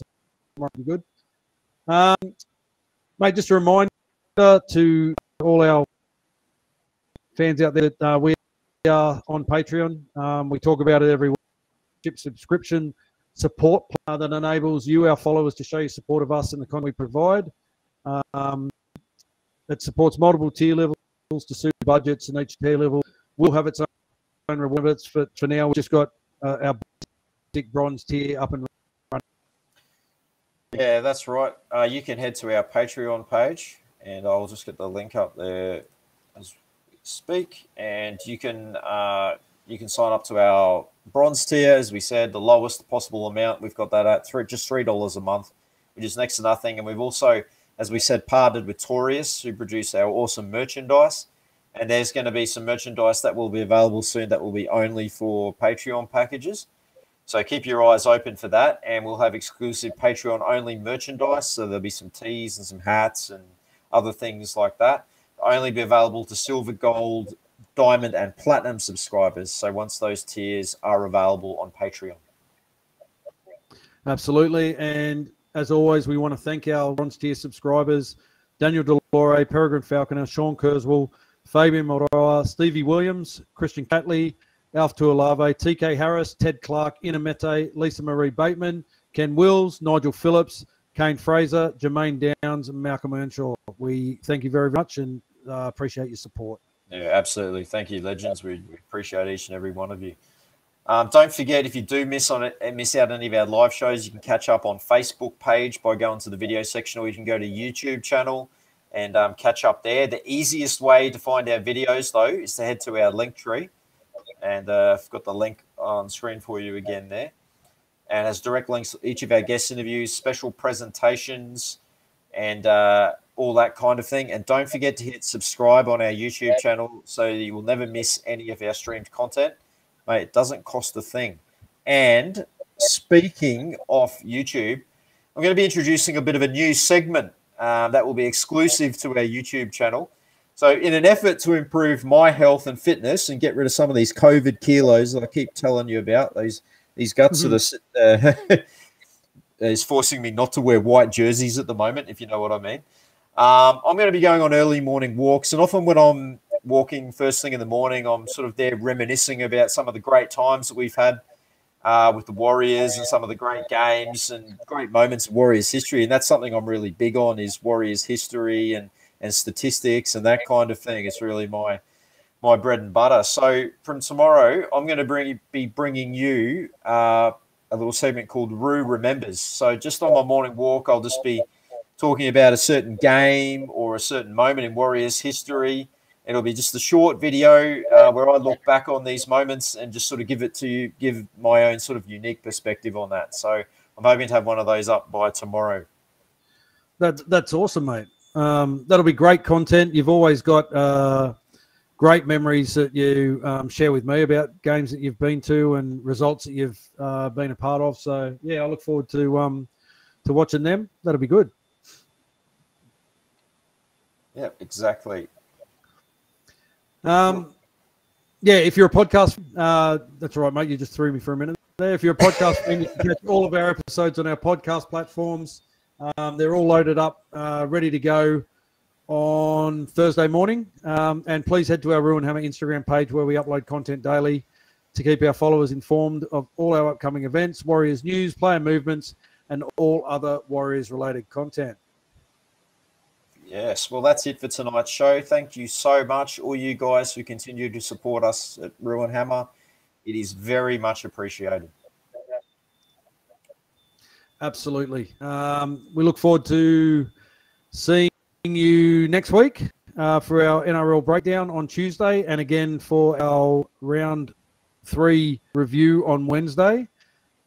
tomorrow. Be good, um, mate. Just a reminder to all our fans out there that uh, we are on Patreon. Um, we talk about it every week. Subscription support that enables you, our followers, to show your support of us and the content we provide. Um, it supports multiple tier levels to suit budgets, and each tier level will have its own rewards. For, for now, we've just got uh, our bronze tier up and running. Yeah, that's right. Uh, you can head to our Patreon page, and I'll just get the link up there as we speak, and you can uh, you can sign up to our bronze tier, as we said, the lowest possible amount. We've got that at three, just three dollars a month, which is next to nothing. And we've also, as we said, partnered with Torius, who produce our awesome merchandise. And there's going to be some merchandise that will be available soon that will be only for Patreon packages. So keep your eyes open for that, and we'll have exclusive Patreon only merchandise. So there'll be some tees and some hats and other things like that. Only be available to silver, gold, diamond and platinum subscribers. So once those tiers are available on Patreon. Absolutely. And as always, we want to thank our bronze tier subscribers Daniel Delore, Peregrine Falconer, Sean Kurzweil, Fabian Moroa, Stevie Williams, Christian Catley, Alf Tuolave, TK Harris, Ted Clark, Inamete, Lisa Marie Bateman, Ken Wills, Nigel Phillips, Kane Fraser, Jermaine Downs, and Malcolm Earnshaw. We thank you very much and uh, appreciate your support. Yeah, absolutely. Thank you, legends. We, we appreciate each and every one of you. Um, don't forget if you do miss on it and miss out any of our live shows, you can catch up on Facebook page by going to the video section, or you can go to YouTube channel and um, catch up there. The easiest way to find our videos though is to head to our link tree, and uh, I've got the link on screen for you again there, and has direct links to each of our guest interviews, special presentations, and uh, all that kind of thing. And don't forget to hit subscribe on our YouTube channel so you will never miss any of our streamed content. Mate, it doesn't cost a thing. And speaking of YouTube, I'm going to be introducing a bit of a new segment uh, that will be exclusive to our YouTube channel. So, in an effort to improve my health and fitness and get rid of some of these COVID kilos that I keep telling you about, these these guts mm-hmm. that are uh, [laughs] is forcing me not to wear white jerseys at the moment, if you know what I mean. Um, I'm going to be going on early morning walks, and often when I'm walking first thing in the morning, I'm sort of there reminiscing about some of the great times that we've had uh, with the Warriors and some of the great games and great moments of Warriors history. And that's something I'm really big on is Warriors history and and statistics and that kind of thing. It's really my my bread and butter. So from tomorrow, I'm going to bring be bringing you uh, a little segment called Roo Remembers. So just on my morning walk, I'll just be talking about a certain game or a certain moment in Warriors history. It'll be just a short video uh, where I look back on these moments and just sort of give it to you, give my own sort of unique perspective on that. So I'm hoping to have one of those up by tomorrow. That, that's awesome, mate. Um, that'll be great content. You've always got uh, great memories that you um, share with me about games that you've been to and results that you've uh, been a part of. So yeah, I look forward to um, to watching them. That'll be good. Yeah, exactly. Um, yeah, if you're a podcast, uh, that's right, mate. You just threw me for a minute there. If you're a podcast fan, you can catch all of our episodes on our podcast platforms. Um, they're all loaded up, uh, ready to go on Thursday morning. Um, and please head to our Roo and Hammer Instagram page where we upload content daily to keep our followers informed of all our upcoming events, Warriors news, player movements, and all other Warriors related content. Yes, well, that's it for tonight's show. Thank you so much, all you guys who continue to support us at Roo and Hammer. It is very much appreciated. Absolutely. Um, we look forward to seeing you next week uh, for our NRL breakdown on Tuesday and again for our round three review on Wednesday.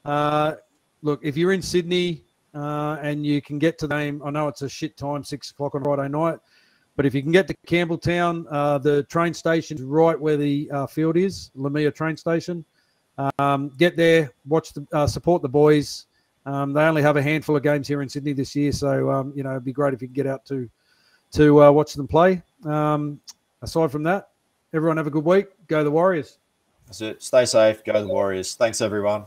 Uh, look, if you're in Sydney, uh, and you can get to the game. I know it's a shit time, six o'clock on Friday night, but if you can get to Campbelltown, uh, the train station's right where the uh, field is, Leumeah train station. Um, get there, watch the uh, support the boys. Um, they only have a handful of games here in Sydney this year, so um, you know it'd be great if you could get out to to uh, watch them play. Um, aside from that, everyone have a good week. Go the Warriors. That's it. Stay safe. Go the Warriors. Thanks, everyone.